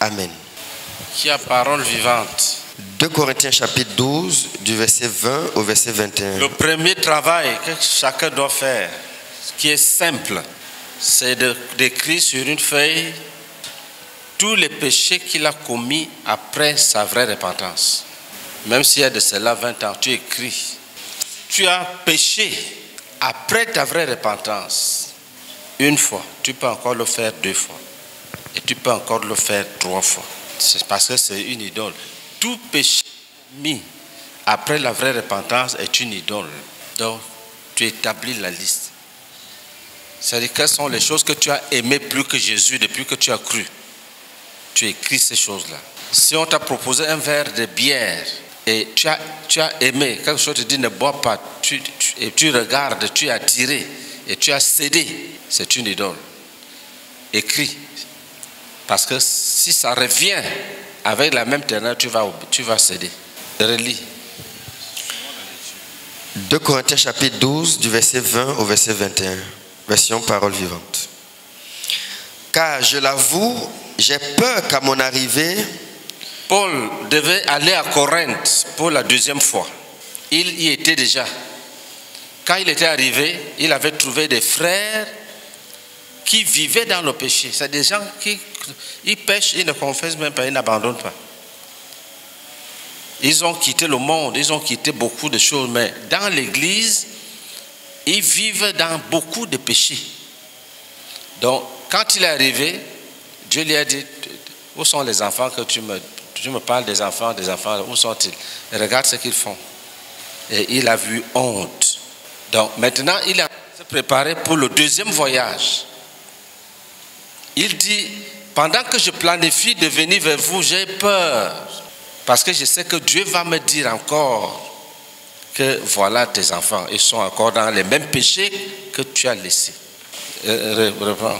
Amen. Qui a parole vivante? 2 Corinthiens chapitre 12 du verset 20 au verset 21. Le premier travail que chacun doit faire, qui est simple, c'est d'écrire sur une feuille tous les péchés qu'il a commis après sa vraie repentance. Même s'il y a de cela 20 ans, tu écris. Tu as péché après ta vraie repentance. Une fois, tu peux encore le faire deux fois. Et tu peux encore le faire trois fois. C'est parce que c'est une idole. Tout péché mis après la vraie repentance est une idole. Donc, tu établis la liste. C'est-à-dire quelles sont les choses que tu as aimées plus que Jésus depuis que tu as cru? Tu écris ces choses-là. Si on t'a proposé un verre de bière et tu as, tu as aimé, quelque chose te dit ne bois pas, tu, et tu regardes, tu es attiré et tu as cédé, c'est une idole. Écris. Parce que si ça revient avec la même teneur, tu vas, tu vas céder. Relis. 2 Corinthiens chapitre 12 du verset 20 au verset 21. Version parole vivante. Car je l'avoue, j'ai peur qu'à mon arrivée, Paul devait aller à Corinthe pour la deuxième fois. Il y était déjà. Quand il était arrivé, il avait trouvé des frères qui vivaient dans le péché. C'est des gens qui ils pêchent, ils ne confessent même pas, ils n'abandonnent pas. Ils ont quitté le monde, ils ont quitté beaucoup de choses, mais dans l'église, ils vivent dans beaucoup de péchés. Donc, quand il est arrivé, Dieu lui a dit, où sont les enfants que tu me, je me parle des enfants, des enfants, où sont-ils? Regarde ce qu'ils font. Et il a vu honte. Donc maintenant, il a se préparé pour le deuxième voyage. Il dit, pendant que je planifie de venir vers vous, j'ai peur. Parce que je sais que Dieu va me dire encore que voilà tes enfants, ils sont encore dans les mêmes péchés que tu as laissés. Euh, reprends.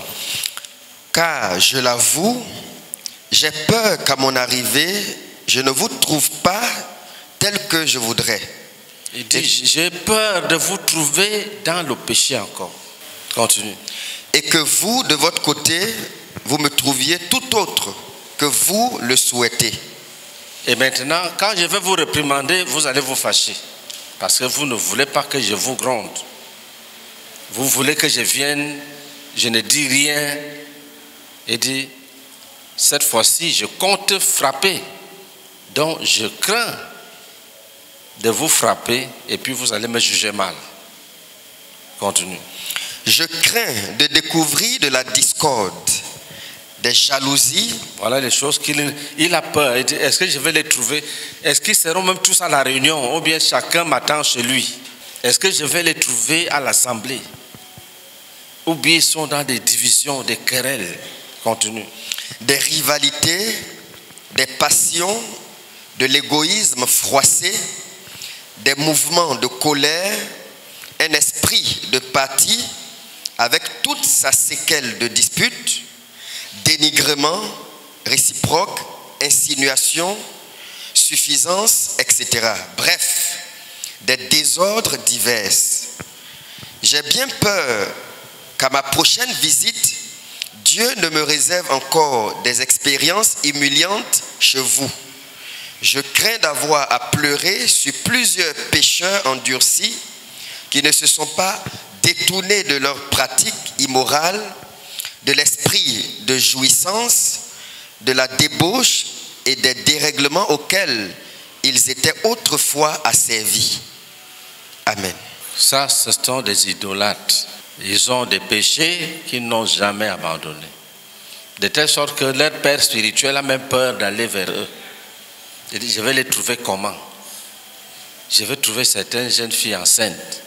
Car je l'avoue, j'ai peur qu'à mon arrivée, je ne vous trouve pas tel que je voudrais. Il dit, j'ai peur de vous trouver dans le péché encore. Continue. Et que vous, de votre côté, vous me trouviez tout autre que vous le souhaitez. Et maintenant, quand je vais vous réprimander, vous allez vous fâcher. Parce que vous ne voulez pas que je vous gronde. Vous voulez que je vienne, je ne dis rien. Et dit, cette fois-ci, je compte frapper. Donc, je crains de vous frapper et puis vous allez me juger mal. Continue. Je crains de découvrir de la discorde, des jalousies. Voilà les choses qu'il il a peur. Il dit, Est-ce que je vais les trouver? Est-ce qu'ils seront même tous à la réunion ou bien chacun m'attend chez lui? Est-ce que je vais les trouver à l'assemblée? Ou bien ils sont dans des divisions, des querelles? Des rivalités, des passions, de l'égoïsme froissé, des mouvements de colère, un esprit de parti avec toute sa séquelle de disputes, dénigrement réciproque, insinuation, suffisance, etc. Bref, des désordres divers. J'ai bien peur qu'à ma prochaine visite, Dieu ne me réserve encore des expériences humiliantes chez vous. Je crains d'avoir à pleurer sur plusieurs pécheurs endurcis qui ne se sont pas détournés de leurs pratiques immorales, de l'esprit de jouissance, de la débauche et des dérèglements auxquels ils étaient autrefois asservis. Amen. Ça, ce sont des idolâtres. Ils ont des péchés qu'ils n'ont jamais abandonnés. De telle sorte que leur père spirituel a même peur d'aller vers eux. Il dit, je vais les trouver comment? Je vais trouver certaines jeunes filles enceintes.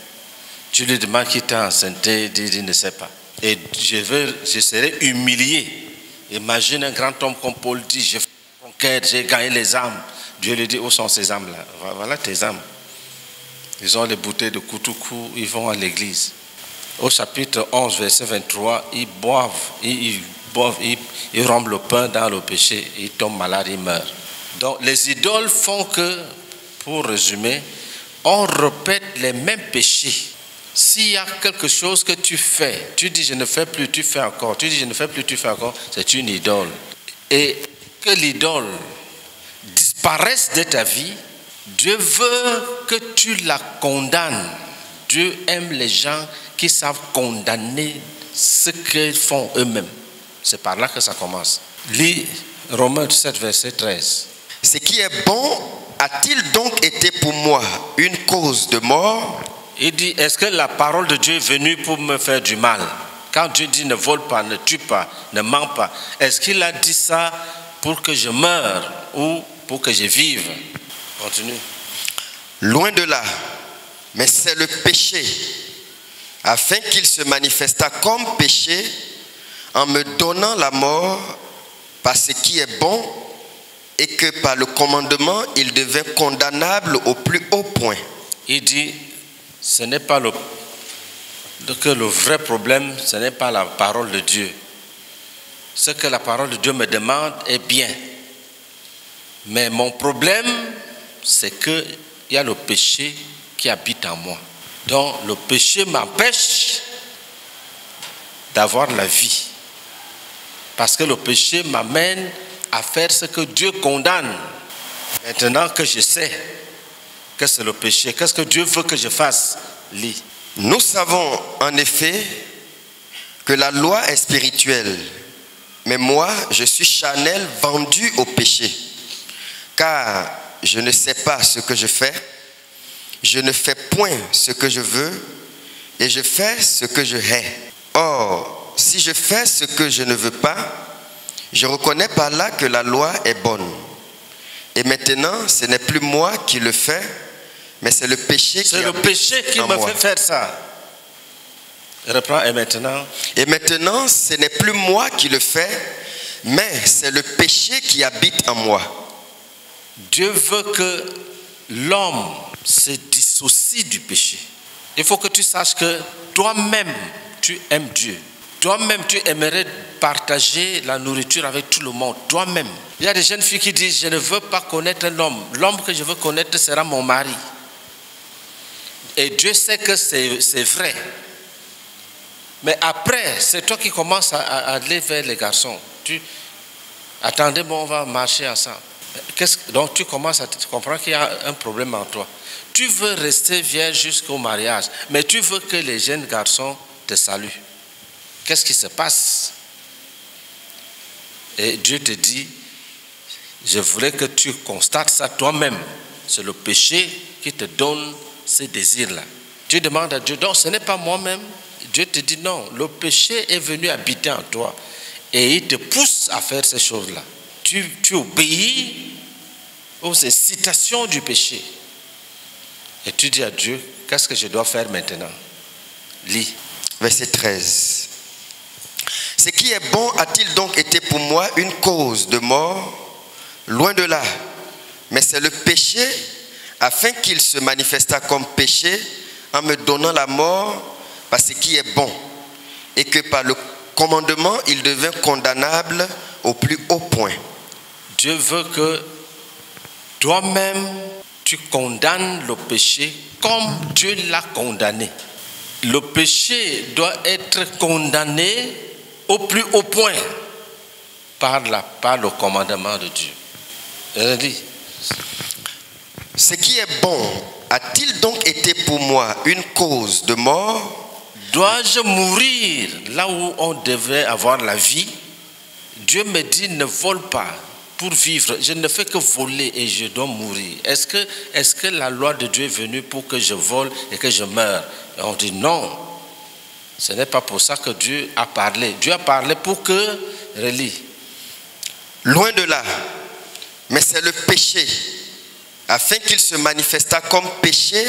Tu lui demandes qui t'a enceinté, il dit, il ne sait pas. Et je, je serai humilié. Imagine un grand homme comme Paul dit, une conquête, j'ai gagné les âmes. Dieu lui dit, où sont ces âmes-là? Voilà tes âmes. Ils ont les bouteilles de Koutoukou, ils vont à l'église. Au chapitre 11, verset 23, ils boivent, ils, boivent, ils rompent le pain dans le péché, ils tombent malades, ils meurent. Donc les idoles font que, pour résumer, on répète les mêmes péchés. S'il y a quelque chose que tu fais, tu dis je ne fais plus, tu fais encore, tu dis je ne fais plus, tu fais encore, c'est une idole. Et que l'idole disparaisse de ta vie, Dieu veut que tu la condamnes. Dieu aime les gens qui savent condamner ce qu'ils font eux-mêmes. C'est par là que ça commence. Lis Romains 7, verset 13. Ce qui est bon a-t-il donc été pour moi une cause de mort? Il dit, est-ce que la parole de Dieu est venue pour me faire du mal? Quand Dieu dit ne vole pas, ne tue pas, ne ment pas, est-ce qu'il a dit ça pour que je meure ou pour que je vive? Continue. Loin de là, mais c'est le péché, afin qu'il se manifestât comme péché en me donnant la mort par ce qui est bon et que par le commandement, il devint condamnable au plus haut point. Il dit, ce n'est pas le, que le vrai problème, ce n'est pas la parole de Dieu. Ce que la parole de Dieu me demande est bien. Mais mon problème, c'est qu'il y a le péché qui habite en moi. Donc le péché m'empêche d'avoir la vie. Parce que le péché m'amène à faire ce que Dieu condamne. Maintenant que je sais que c'est le péché, qu'est-ce que Dieu veut que je fasse? Lis. Nous savons en effet que la loi est spirituelle, mais moi, je suis charnel vendu au péché, car je ne sais pas ce que je fais, je ne fais point ce que je veux, et je fais ce que je hais. Or, si je fais ce que je ne veux pas, je reconnais par là que la loi est bonne. Et maintenant, ce n'est plus moi qui le fais, mais c'est le péché qui C'est le péché qui me moi. fait faire ça. Reprends et maintenant? Et maintenant, ce n'est plus moi qui le fais, mais c'est le péché qui habite en moi. Dieu veut que l'homme se dissocie du péché. Il faut que tu saches que toi-même, tu aimes Dieu. Toi-même, tu aimerais partager la nourriture avec tout le monde. Toi-même. Il y a des jeunes filles qui disent, je ne veux pas connaître un homme. L'homme que je veux connaître sera mon mari. Et Dieu sait que c'est vrai. Mais après, c'est toi qui commences à, aller vers les garçons. Attendez, bon, on va marcher ensemble. Donc tu commences à tu comprends qu'il y a un problème en toi. Tu veux rester vierge jusqu'au mariage, mais tu veux que les jeunes garçons te saluent. Qu'est-ce qui se passe? Et Dieu te dit, je voulais que tu constates ça toi-même. C'est le péché qui te donne ces désirs-là. Tu demandes à Dieu, donc ce n'est pas moi-même. Dieu te dit non, le péché est venu habiter en toi et il te pousse à faire ces choses-là. Tu, tu obéis aux incitations du péché. Et tu dis à Dieu, qu'est-ce que je dois faire maintenant? Lis. Verset 13. Ce qui est bon a-t-il donc été pour moi une cause de mort? Loin de là. Mais c'est le péché, afin qu'il se manifestât comme péché en me donnant la mort par ce qui est bon, et que par le commandement, il devint condamnable au plus haut point. Dieu veut que toi-même, tu condamnes le péché comme Dieu l'a condamné. Le péché doit être condamné au plus haut point par, la, par le commandement de Dieu. Ce qui est bon a-t-il donc été pour moi une cause de mort? Dois-je mourir là où on devrait avoir la vie? Dieu me dit ne vole pas pour vivre. Je ne fais que voler et je dois mourir. Est-ce que, est que la loi de Dieu est venue pour que je vole et que je meure? Et on dit non. Ce n'est pas pour ça que Dieu a parlé. Dieu a parlé pour que, relis, Loin de là. Mais c'est le péché, afin qu'il se manifestât comme péché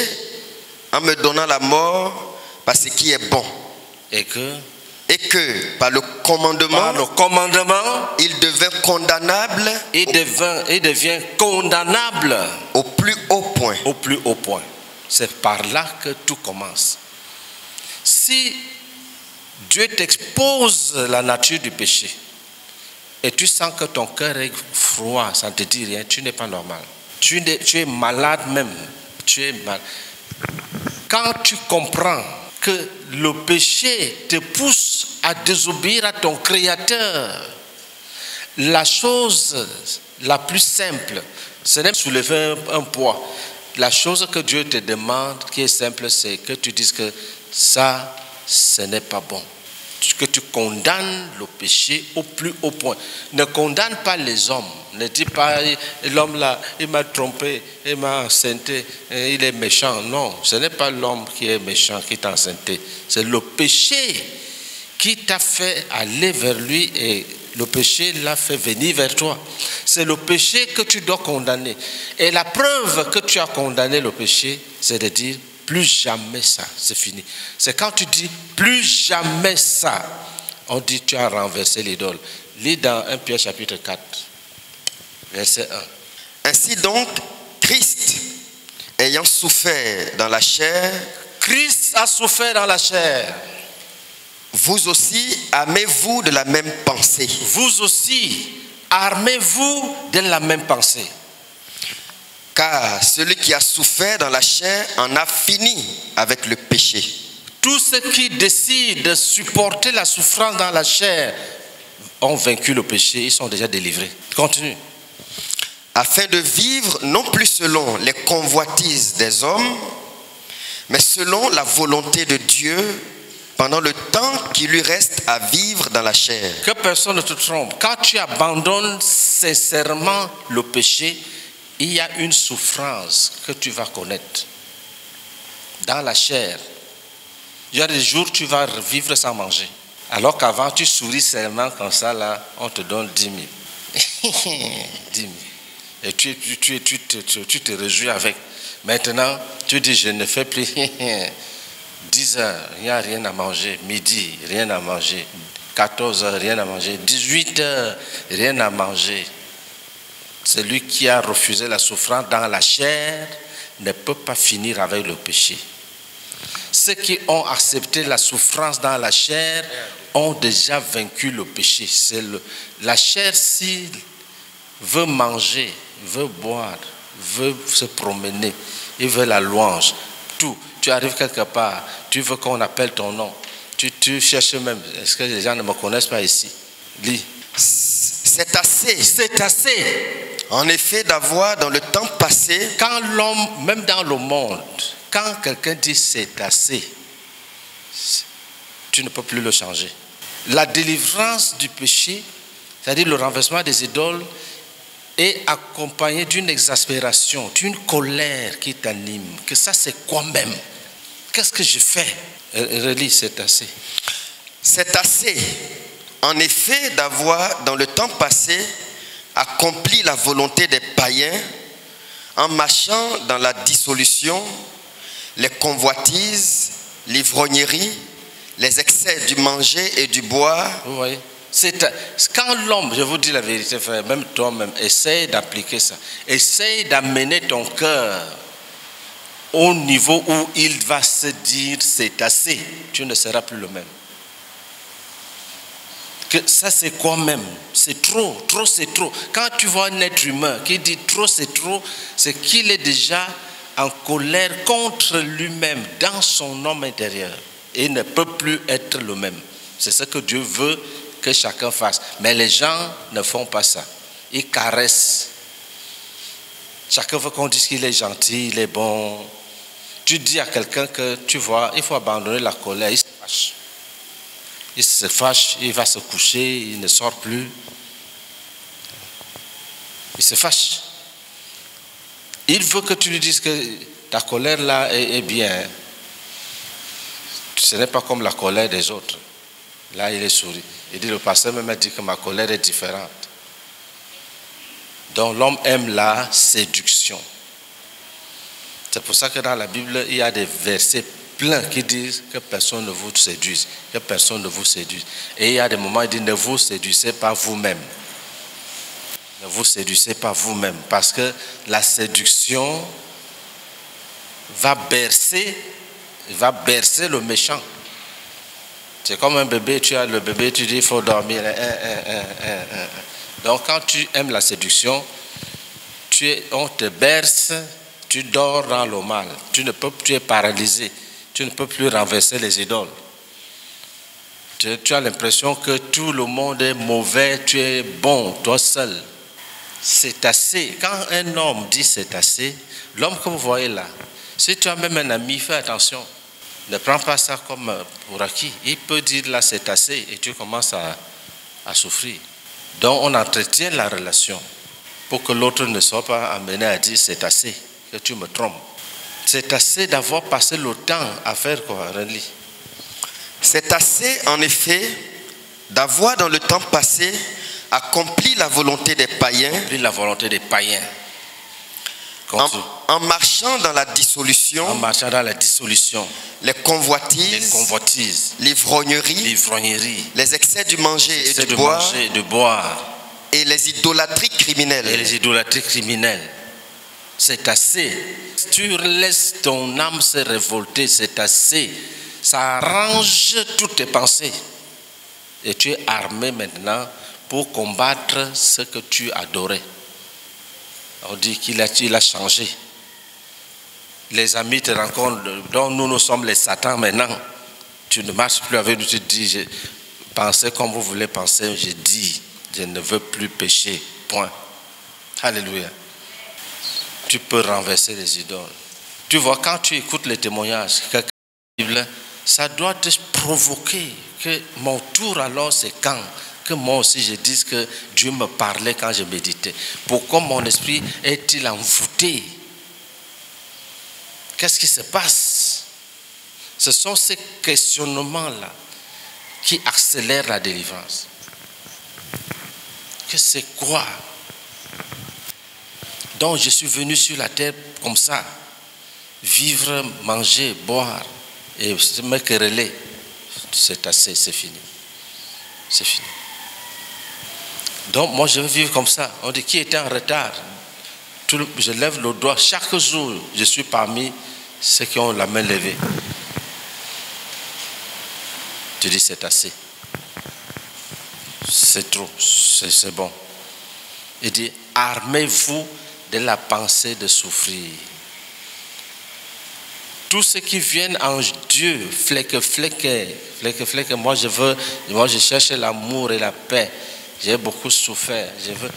en me donnant la mort par ce qui est bon. et que Et que par le commandement, par le commandement, il devint condamnable il devient, il devient condamnable au plus haut point. au plus haut point. C'est par là que tout commence. Si Dieu t'expose la nature du péché et tu sens que ton cœur est froid, ça ne te dit rien, tu n'es pas normal. Tu, n'es- tu es malade même. Tu es mal. Quand tu comprends que le péché te pousse à désobéir à ton Créateur, la chose la plus simple, ce n'est soulever un poids. La chose que Dieu te demande, qui est simple, c'est que tu dises que ça, ce n'est pas bon. Que tu condamnes le péché au plus haut point. Ne condamne pas les hommes. Ne dis pas, l'homme là, il m'a trompé, il m'a enceinté, et il est méchant. Non, ce n'est pas l'homme qui est méchant, qui t'a enceinté. C'est le péché qui t'a fait aller vers lui et le péché l'a fait venir vers toi. C'est le péché que tu dois condamner. Et la preuve que tu as condamné le péché, c'est de dire plus jamais ça, c'est fini. C'est quand tu dis plus jamais ça, on dit tu as renversé l'idole. Lis dans 1 Pierre chapitre 4, verset 1. Ainsi donc, Christ, ayant souffert dans la chair, Christ a souffert dans la chair. vous aussi aimez-vous de la même pensée. Vous aussi, armez-vous de la même pensée. Car celui qui a souffert dans la chair en a fini avec le péché, Tous ceux qui décident de supporter la souffrance dans la chair ont vaincu le péché, ils sont déjà délivrés. Continue. afin de vivre non plus selon les convoitises des hommes, mais selon la volonté de Dieu pendant le temps qui lui reste à vivre dans la chair. Que personne ne te trompe. Quand tu abandonnes sincèrement le péché, il y a une souffrance que tu vas connaître dans la chair. Il y a des jours où tu vas vivre sans manger. Alors qu'avant, tu souris seulement comme ça, là, on te donne 10 000. 10 000. Et tu, tu, tu, tu, te- réjouis avec. Maintenant, tu dis, je ne fais plus 10 heures, il n'y a rien à manger. Midi, rien à manger. 14 heures, rien à manger. 18 heures, rien à manger. Celui qui a refusé la souffrance dans la chair ne peut pas finir avec le péché. Ceux qui ont accepté la souffrance dans la chair ont déjà vaincu le péché. C'est la chair, s'il veut manger, veut boire, veut se promener, il veut la louange, tout. Tu arrives quelque part, tu veux qu'on appelle ton nom. Tu, tu cherches même, est-ce que les gens ne me connaissent pas ici? Lis. C'est assez. C'est assez. En effet, d'avoir dans le temps passé, Quand l'homme, même dans le monde, quand quelqu'un dit c'est assez, tu ne peux plus le changer. La délivrance du péché, c'est-à-dire le renversement des idoles, est accompagné d'une exaspération, d'une colère qui t'anime. Que ça, c'est quoi même? Qu'est-ce que je fais? Euh, Relis, c'est assez. c'est assez. En effet, d'avoir dans le temps passé accompli la volonté des païens en marchant dans la dissolution, les convoitises, l'ivrognerie, les excès du manger et du boire, voyez c'est quand l'homme, je vous dis la vérité, frère, même toi-même, essaye d'appliquer ça. Essaye d'amener ton cœur au niveau où il va se dire c'est assez. Tu ne seras plus le même. Ça c'est quoi même? C'est trop, trop c'est trop. Quand tu vois un être humain qui dit trop c'est trop, c'est qu'il est déjà en colère contre lui-même dans son homme intérieur et ne peut plus être le même. C'est ce que Dieu veut que chacun fasse. Mais les gens ne font pas ça. Ils caressent. Chacun veut qu'on dise qu'il est gentil, il est bon. Tu dis à quelqu'un que tu vois, il faut abandonner la colère, il se fâche. Il se fâche, il va se coucher, il ne sort plus. Il se fâche. Il veut que tu lui dises que ta colère là est, bien. Ce n'est pas comme la colère des autres. Là, il est souri. Il dit, le pasteur même a dit que ma colère est différente. Donc l'homme aime la séduction. C'est pour ça que dans la Bible, il y a des versets pleins qui disent que personne ne vous séduise, que personne ne vous séduise. Et il y a des moments où il dit, ne vous séduisez pas vous-même. Ne vous séduisez pas vous-même. Parce que la séduction va bercer, va bercer le méchant. C'est comme un bébé, tu as le bébé, tu dis il faut dormir. Hein, hein, hein. Donc quand tu aimes la séduction, tu es, on te berce, tu dors dans le mal. Tu ne peux, tu es paralysé. Tu ne peux plus renverser les idoles. Tu, as l'impression que tout le monde est mauvais, tu es bon, toi seul. C'est assez. Quand un homme dit c'est assez, l'homme que vous voyez là, si tu as même un ami, fais attention. Ne prends pas ça comme pour acquis. Il peut dire là c'est assez et tu commences à souffrir. Donc on entretient la relation pour que l'autre ne soit pas amené à dire c'est assez, que tu me trompes. C'est assez d'avoir passé le temps à faire quoi, Relis c'est assez en effet d'avoir dans le temps passé accompli la volonté des païens la volonté des païens. en, marchant dans la dissolution, En marchant dans la dissolution, les les convoitises, convoitises, l'ivrognerie, l'ivrognerie, les excès du manger et du de boire manger, de boire, et les idolâtries et criminelles. les idolâtries criminelles. C'est assez. Tu laisses ton âme se révolter, c'est assez. Ça arrange toutes tes pensées. Et tu es armé maintenant pour combattre ce que tu adorais. On dit qu'il a, il a changé. Les amis te rencontrent, donc nous, nous sommes les satans maintenant. Tu ne marches plus avec nous, tu dis, je, pensez comme vous voulez penser, je dis, je ne veux plus pécher. Point. Alléluia. Tu peux renverser les idoles. Tu vois, quand tu écoutes les témoignages, ça doit te provoquer que mon tour alors c'est quand que moi aussi je dise que Dieu me parlait quand je méditais. Pourquoi mon esprit est-il envoûté? Qu'est-ce qui se passe? Ce sont ces questionnements-là qui accélèrent la délivrance. Que c'est quoi Donc je suis venu sur la terre comme ça, vivre, manger, boire et me quereller. C'est assez, c'est fini. C'est fini. Donc moi je veux vivre comme ça. On dit qui était en retard? Je lève le doigt. Chaque jour, je suis parmi ceux qui ont la main levée. Tu dis c'est assez. C'est trop, c'est bon. Il dit, armez-vous de la pensée de souffrir. Tous ceux qui viennent en Dieu, fleque, fleque, fleque, fleque, moi je veux, moi je cherche l'amour et la paix. J'ai beaucoup souffert. Je veux,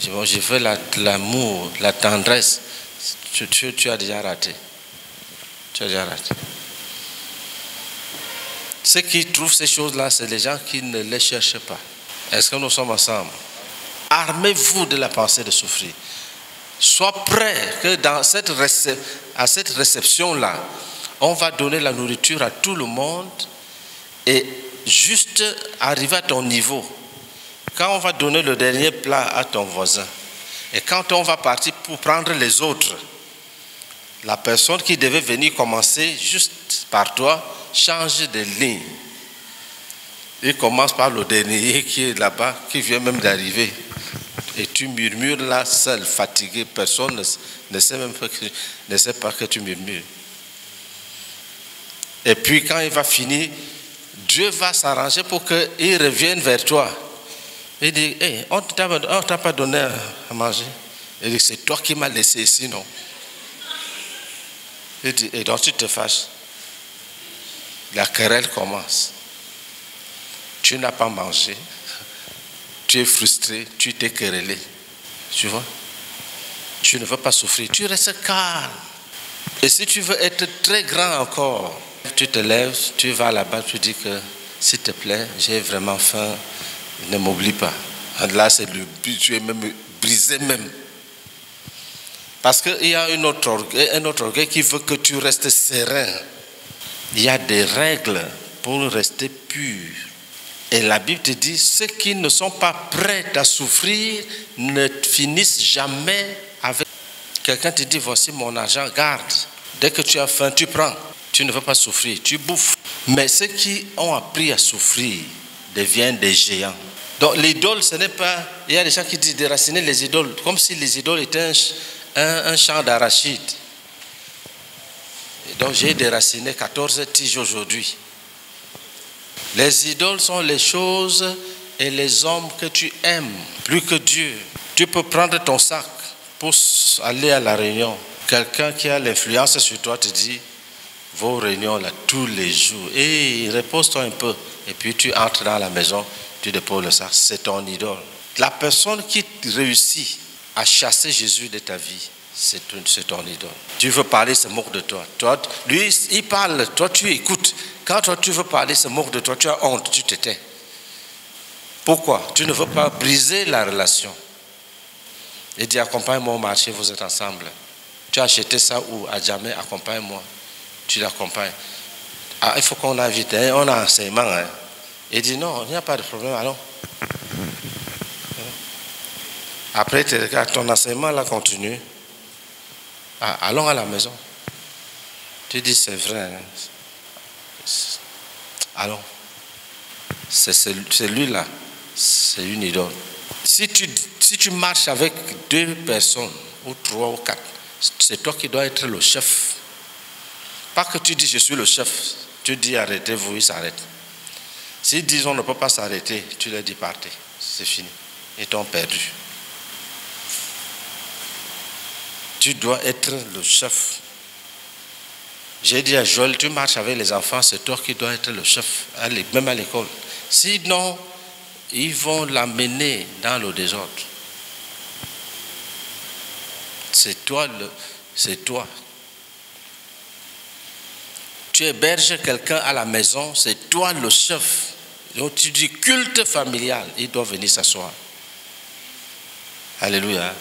je, je- veux la- l'amour, la, tendresse. Tu as déjà raté. Tu as déjà raté. Ceux qui trouvent ces choses-là, c'est les gens qui ne les cherchent pas. Est-ce que nous sommes ensemble? Armez-vous de la pensée de souffrir. Sois prêt que dans cette à cette réception-là, on va donner la nourriture à tout le monde et juste arriver à ton niveau. Quand on va donner le dernier plat à ton voisin et quand on va partir pour prendre les autres, la personne qui devait venir commencer juste par toi change de ligne. Il commence par le dernier qui est là-bas, qui vient même d'arriver. Et tu murmures là seul, fatigué. Personne ne, sait même pas que, tu murmures. Et puis quand il va finir, Dieu va s'arranger pour qu'il revienne vers toi. Il dit, Hey, on ne t'a pas donné à manger. Il dit, c'est toi qui m'as laissé ici, non? Il dit, et donc tu te fâches. La querelle commence. Tu n'as pas mangé. Tu es frustré, tu t'es querellé. Tu vois? Tu ne veux pas souffrir. Tu restes calme. Et si tu veux être très grand encore, tu te lèves, tu vas là-bas, tu dis que, s'il te plaît, j'ai vraiment faim, ne m'oublie pas. Là, c'est le but, tu es même brisé même. Parce qu'il y a une autre un autre orgueil qui veut que tu restes serein. Il y a des règles pour rester pur. Et la Bible te dit, ceux qui ne sont pas prêts à souffrir ne finissent jamais avec. Quelqu'un te dit, voici mon argent, garde. Dès que tu as faim, tu prends. Tu ne veux pas souffrir, tu bouffes. Mais ceux qui ont appris à souffrir deviennent des géants. Donc l'idole, ce n'est pas... Il y a des gens qui disent déraciner les idoles, comme si les idoles étaient un, un- champ d'arachide. Donc j'ai déraciné 14 tiges aujourd'hui. Les idoles sont les choses et les hommes que tu aimes plus que Dieu. Tu peux prendre ton sac pour aller à la réunion. Quelqu'un qui a l'influence sur toi te dit vos réunions là tous les jours. Et repose-toi un peu. Et puis tu entres dans la maison, tu déposes le sac. C'est ton idole. La personne qui réussit à chasser Jésus de ta vie, c'est ton idole. Tu veux parler, se moque de toi. toi. Lui, il parle, toi tu écoutes. Quand toi tu veux parler, se moque de toi, tu as honte, tu te tais. Pourquoi? Tu ne veux pas briser la relation. Il dit accompagne-moi au marché, vous êtes ensemble. Tu as acheté ça où? À jamais, accompagne-moi. Tu l'accompagnes. Ah, il faut qu'on invite, hein, on a enseignement. Hein. Il dit non, il n'y a pas de problème, allons. Après, tu ton enseignement là continue. Ah, allons à la maison. Tu dis c'est vrai. hein. Allons. C'est celui- celui-là, c'est une idole. Si tu, si tu marches avec deux personnes, ou trois ou quatre, c'est toi qui dois être le chef. Pas que tu dis je suis le chef, tu dis arrêtez-vous, ils s'arrêtent. S'ils disent on ne peut pas s'arrêter, tu leur dis partez, c'est fini. Ils t'ont perdu. Tu dois être le chef. J'ai dit à Joël, tu marches avec les enfants, c'est toi qui dois être le chef, même à l'école. Sinon, ils vont l'amener dans le désordre. C'est toi, c'est toi. Tu héberges quelqu'un à la maison, c'est toi le chef. Donc tu dis culte familial, il doit venir s'asseoir. Alléluia.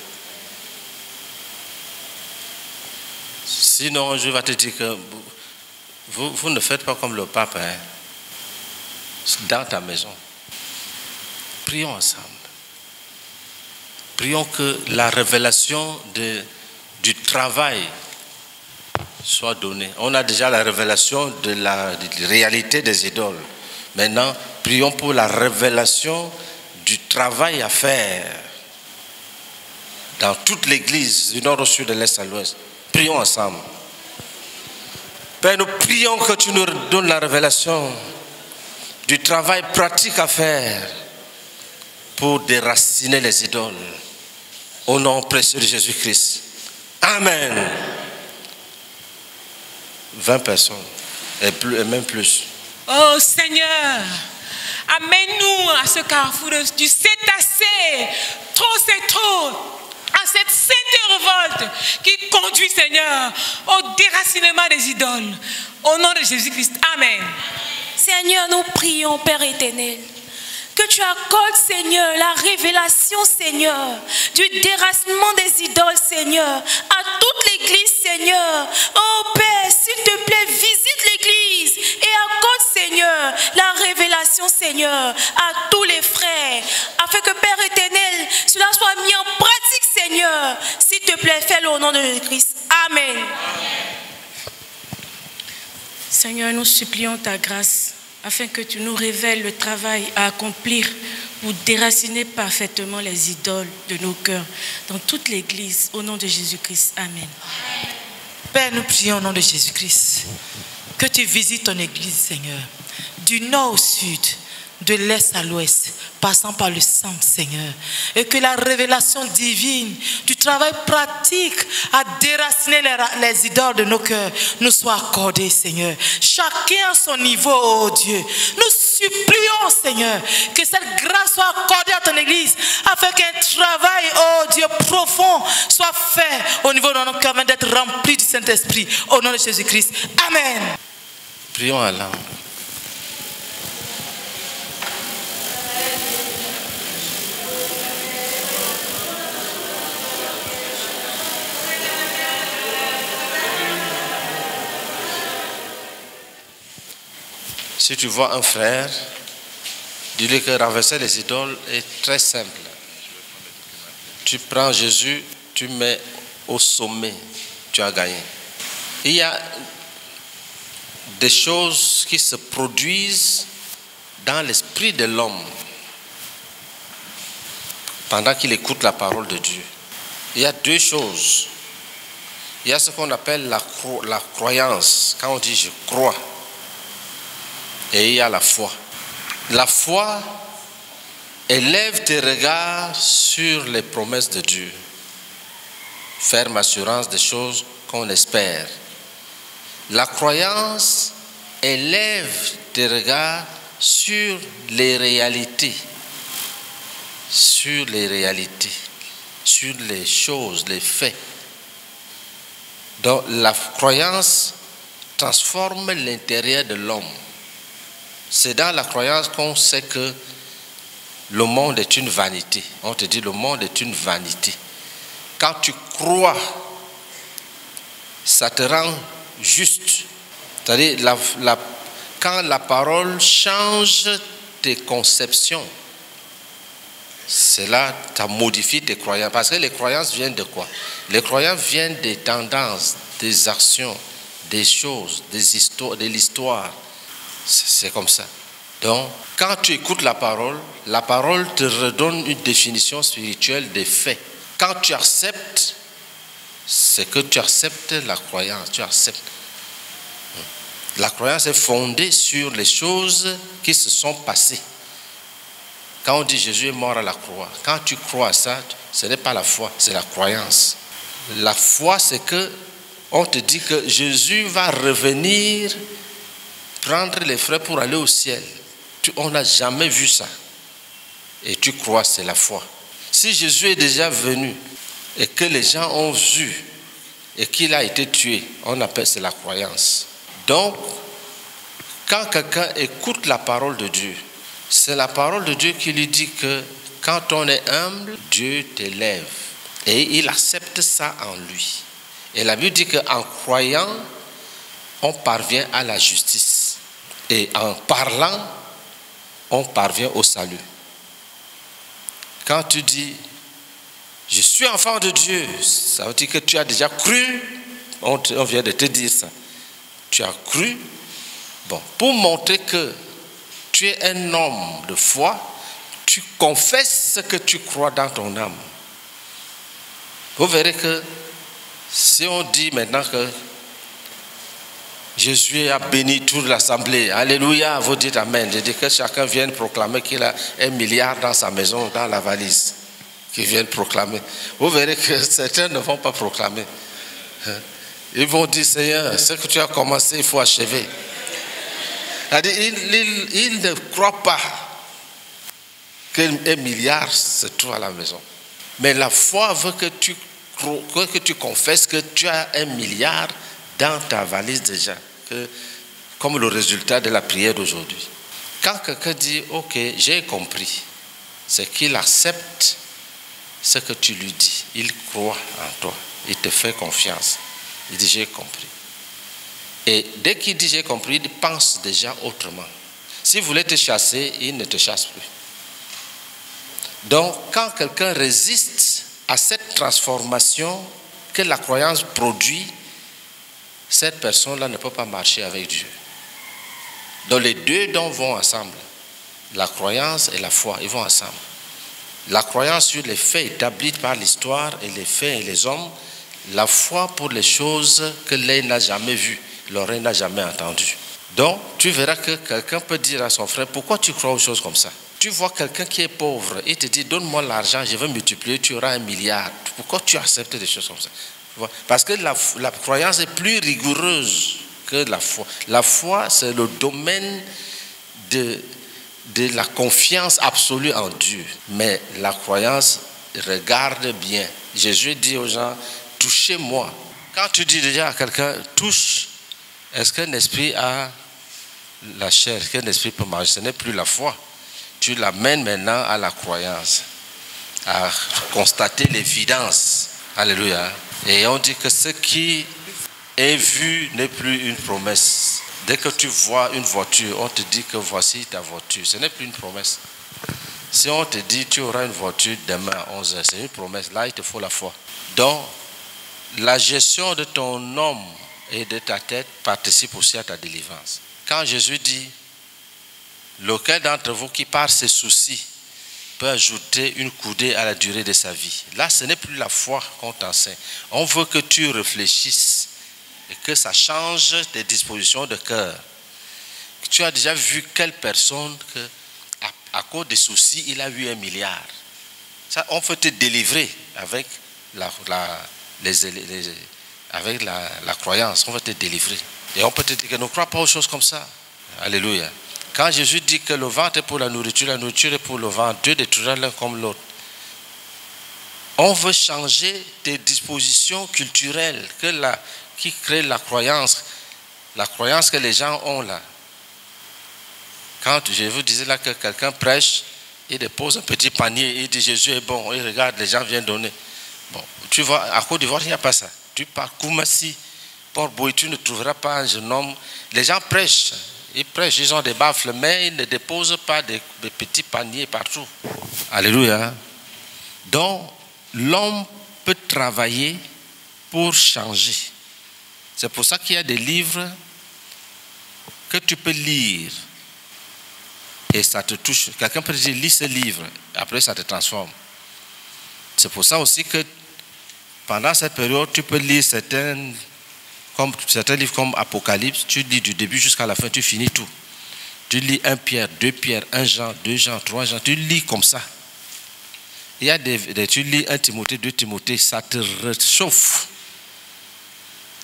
Sinon, je vais te dire que vous, ne faites pas comme le pape hein, dans ta maison. Prions ensemble. prions que la révélation du travail soit donnée. On a déjà la révélation de la de la réalité des idoles. Maintenant, prions pour la révélation du travail à faire dans toute l'église du nord au sud, de l'est à l'ouest. Prions ensemble. Père, nous prions que tu nous donnes la révélation du travail pratique à faire pour déraciner les idoles. Au nom précieux de Jésus-Christ. Amen. 20 personnes, et, même plus. Oh Seigneur, amène-nous à ce carrefour du assez, trop c'est trop, cette sainte révolte qui conduit, Seigneur, au déracinement des idoles. Au nom de Jésus-Christ. Amen. Seigneur, nous prions, Père éternel, que tu accordes, Seigneur, la révélation, Seigneur, du déracinement des idoles, Seigneur, à toute l'église, Seigneur. Oh Père, s'il te plaît, visite l'église et accorde, Seigneur, la révélation, Seigneur, à tous les frères, afin que, Père éternel, cela soit mis en pratique, Seigneur. S'il te plaît, fais-le au nom de Jésus-Christ. Amen. Seigneur, nous supplions ta grâce afin que tu nous révèles le travail à accomplir pour déraciner parfaitement les idoles de nos cœurs dans toute l'Église. Au nom de Jésus-Christ. Amen. Père, nous prions au nom de Jésus-Christ. Que tu visites ton église, Seigneur, du nord au sud, de l'est à l'ouest, passant par le sang, Seigneur. Et que la révélation divine du travail pratique à déraciner les, idoles de nos cœurs nous soit accordée, Seigneur. Chacun à son niveau, oh Dieu. Nous supplions, Seigneur, que cette grâce soit accordée à ton église afin qu'un travail, oh Dieu, profond soit fait au niveau de nos cœurs d'être rempli du Saint-Esprit. Au nom de Jésus-Christ. Amen. Prions à langue. Si tu vois un frère, dis-lui que renverser les idoles est très simple. Tu prends Jésus, tu mets au sommet, tu as gagné. Il y a des choses qui se produisent dans l'esprit de l'homme pendant qu'il écoute la parole de Dieu. Il y a deux choses. Il y a ce qu'on appelle la, la croyance. Quand on dit je crois, et il y a la foi. La foi élève tes regards sur les promesses de Dieu. Ferme assurance des choses qu'on espère. La croyance élève tes regards sur les réalités, sur les réalités, sur les choses, les faits. Donc la croyance transforme l'intérieur de l'homme. C'est dans la croyance qu'on sait que le monde est une vanité. On te dit le monde est une vanité. Quand tu crois, ça te rend juste. C'est-à-dire, quand la parole change tes conceptions, cela t'a modifié tes croyances. Parce que les croyances viennent de quoi? Les croyances viennent des tendances, des actions, des choses, des histoires, de l'histoire. C'est comme ça. Donc, quand tu écoutes la parole, la parole te redonne une définition spirituelle des faits. Quand tu acceptes, c'est que tu acceptes la croyance, tu acceptes. La croyance est fondée sur les choses qui se sont passées. Quand on dit Jésus est mort à la croix, quand tu crois à ça, ce n'est pas la foi, c'est la croyance. La foi, c'est que on te dit que Jésus va revenir prendre les frais pour aller au ciel. On n'a jamais vu ça. Et tu crois, c'est la foi. Si Jésus est déjà venu et que les gens ont vu et qu'il a été tué, on appelle c'est la croyance. Donc, quand quelqu'un écoute la parole de Dieu, c'est la parole de Dieu qui lui dit que quand on est humble, Dieu t'élève. Et il accepte ça en lui. Et la Bible dit qu'en croyant, on parvient à la justice. Et en parlant, on parvient au salut. Quand tu dis je suis enfant de Dieu, ça veut dire que tu as déjà cru. On, vient de te dire ça. Tu as cru. Bon, pour montrer que tu es un homme de foi, tu confesses ce que tu crois dans ton âme. Vous verrez que si on dit maintenant que Jésus a béni toute l'assemblée, Alléluia, vous dites Amen. Je dis que chacun vienne proclamer qu'il a un milliard dans sa maison, dans la valise, qu'il vienne proclamer. Vous verrez que certains ne vont pas proclamer. Hein? Ils vont dire Seigneur, ce que tu as commencé, il faut achever. C'est-à-dire, Ils, ne croient pas qu'un milliard se trouve à la maison. Mais la foi veut que tu, que tu confesses que tu as un milliard dans ta valise déjà, comme le résultat de la prière d'aujourd'hui. Quand quelqu'un dit, OK, j'ai compris, c'est qu'il accepte ce que tu lui dis. Il croit en toi. Il te fait confiance. Il dit, j'ai compris. Et dès qu'il dit, j'ai compris, il pense déjà autrement. S'il voulait te chasser, il ne te chasse plus. Donc, quand quelqu'un résiste à cette transformation que la croyance produit, cette personne-là ne peut pas marcher avec Dieu. Donc, les deux dons vont ensemble. La croyance et la foi, ils vont ensemble. La croyance sur les faits établis par l'histoire et les faits et les hommes, la foi pour les choses que l'œil n'a jamais vues, l'oreille n'a jamais entendues. Donc, tu verras que quelqu'un peut dire à son frère, pourquoi tu crois aux choses comme ça? Tu vois quelqu'un qui est pauvre, il te dit, donne-moi l'argent, je vais multiplier, tu auras un milliard. Pourquoi tu acceptes des choses comme ça? Parce que la, croyance est plus rigoureuse que la foi. La foi, c'est le domaine de, de la confiance absolue en Dieu. Mais la croyance regarde bien. Jésus dit aux gens, touchez-moi. Quand tu dis déjà à quelqu'un, touche, est-ce qu'un esprit a la chair, qu'un esprit peut marcher Ce n'est plus la foi. Tu l'amènes maintenant à la croyance, à constater l'évidence. Alléluia. Et on dit que ce qui est vu n'est plus une promesse. Dès que tu vois une voiture, on te dit que voici ta voiture. Ce n'est plus une promesse. Si on te dit tu auras une voiture demain à 11h, c'est une promesse. Là, il te faut la foi. Donc, la gestion de ton homme et de ta tête participe aussi à ta délivrance. Quand Jésus dit, lequel d'entre vous qui par ses soucis peut ajouter une coudée à la durée de sa vie, là, ce n'est plus la foi qu'on t'enseigne. On veut que tu réfléchisses et que ça change tes dispositions de cœur. Tu as déjà vu quelle personne que, à, cause des soucis, il a eu un milliard. Ça, on peut te délivrer avec la, la- les- avec la, la croyance. On va te délivrer. Et on peut te dire que ne crois pas aux choses comme ça. Alléluia. Quand Jésus dit que le ventre est pour la nourriture, la nourriture est pour le ventre, Dieu détruira l'un comme l'autre. On veut changer tes dispositions culturelles qui créent la croyance, la croyance que les gens ont là. Quand je vous disais là que quelqu'un prêche, il dépose un petit panier, il dit Jésus est bon, il regarde, les gens viennent donner. Bon, tu vois, à Côte d'Ivoire, il n'y a pas ça. Tu pars Koumassi, Port-Bouy, tu ne trouveras pas un jeune homme. Les gens prêchent, ils prêchent, ils ont des baffles, mais ils ne déposent pas des, des petits paniers partout. Alléluia. Donc, l'homme peut travailler pour changer. C'est pour ça qu'il y a des livres que tu peux lire et ça te touche. Quelqu'un peut dire, lis ce livre, après ça te transforme. C'est pour ça aussi que pendant cette période, tu peux lire certains, comme, certains livres comme Apocalypse, tu lis du début jusqu'à la fin, tu finis tout. Tu lis un Pierre, deux Pierre, un Jean, deux Jean, trois Jean, tu lis comme ça. Il y a des, tu lis un Timothée, deux Timothée, ça te réchauffe.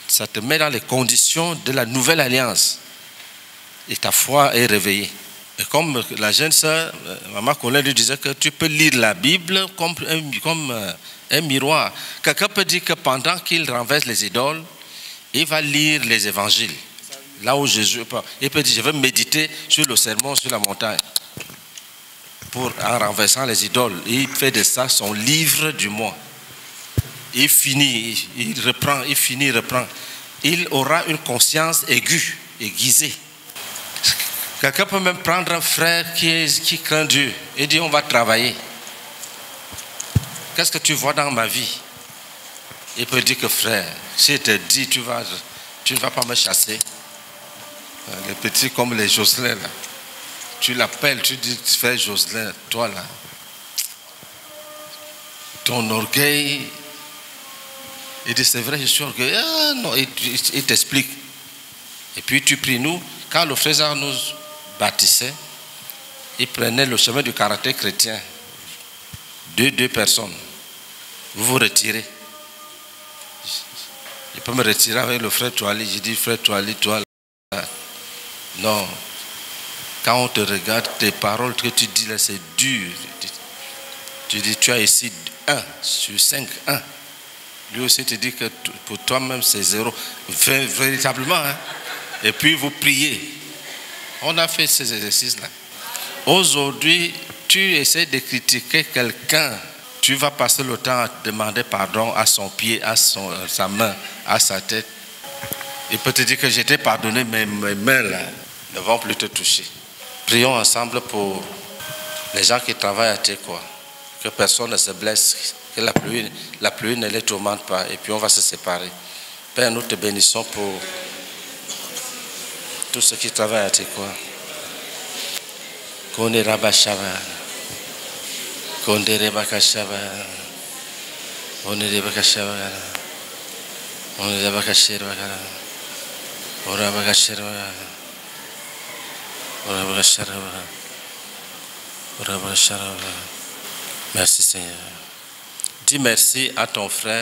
Ça te met dans les conditions de la nouvelle alliance. Et ta foi est réveillée. Et comme la jeune sœur, euh, Maman Colin lui disait que tu peux lire la Bible comme un, comme euh, un miroir. Quelqu'un peut dire que pendant qu'il renverse les idoles, il va lire les évangiles. Là où Jésus parle. Il peut dire, je vais méditer sur le sermon sur la montagne. Pour, en renversant les idoles. Il fait de ça son livre du mois. Il finit, il reprend, il finit, il reprend. Il aura une conscience aiguë, aiguisée. Quelqu'un peut même prendre un frère qui, qui craint Dieu et dire on va travailler. qu'est-ce que tu vois dans ma vie? Il peut dire que frère, si je te dis, tu, ne vas pas me chasser. Euh, Les petits comme les Jocelyn, là. Tu l'appelles, tu dis, frère Jocelyn, toi là. Ton orgueil. Il dit, c'est vrai, je suis orgueilleux. Ah, non, il, il- t'explique. Et puis tu pries, nous, quand le frère nous bâtissait, il prenait le chemin du caractère chrétien. Deux, deux personnes. Vous vous retirez. Je peux me retirer avec le frère Toali. Je dis, frère Toali, toi, là, non. Quand on te regarde, tes paroles que tu dis là, c'est dur. Tu dis, tu as ici 1 sur 5, 1. Lui aussi te dit que pour toi-même, c'est zéro. Vé- Véritablement. hein. Et puis vous priez. On a fait ces exercices-là. Aujourd'hui, tu essaies de critiquer quelqu'un. Tu vas passer le temps à demander pardon à son pied, à à sa main, à sa tête. Il peut te dire que j'étais pardonné, mais mes mains ne vont plus te toucher. Prions ensemble pour les gens qui travaillent à Tekwa. Que personne ne se blesse, que la pluie, ne les tourmente pas. Et puis on va se séparer. Père, nous te bénissons pour tous ceux qui travaillent à. Konde Rabashava. Merci Seigneur. Dis merci à ton frère.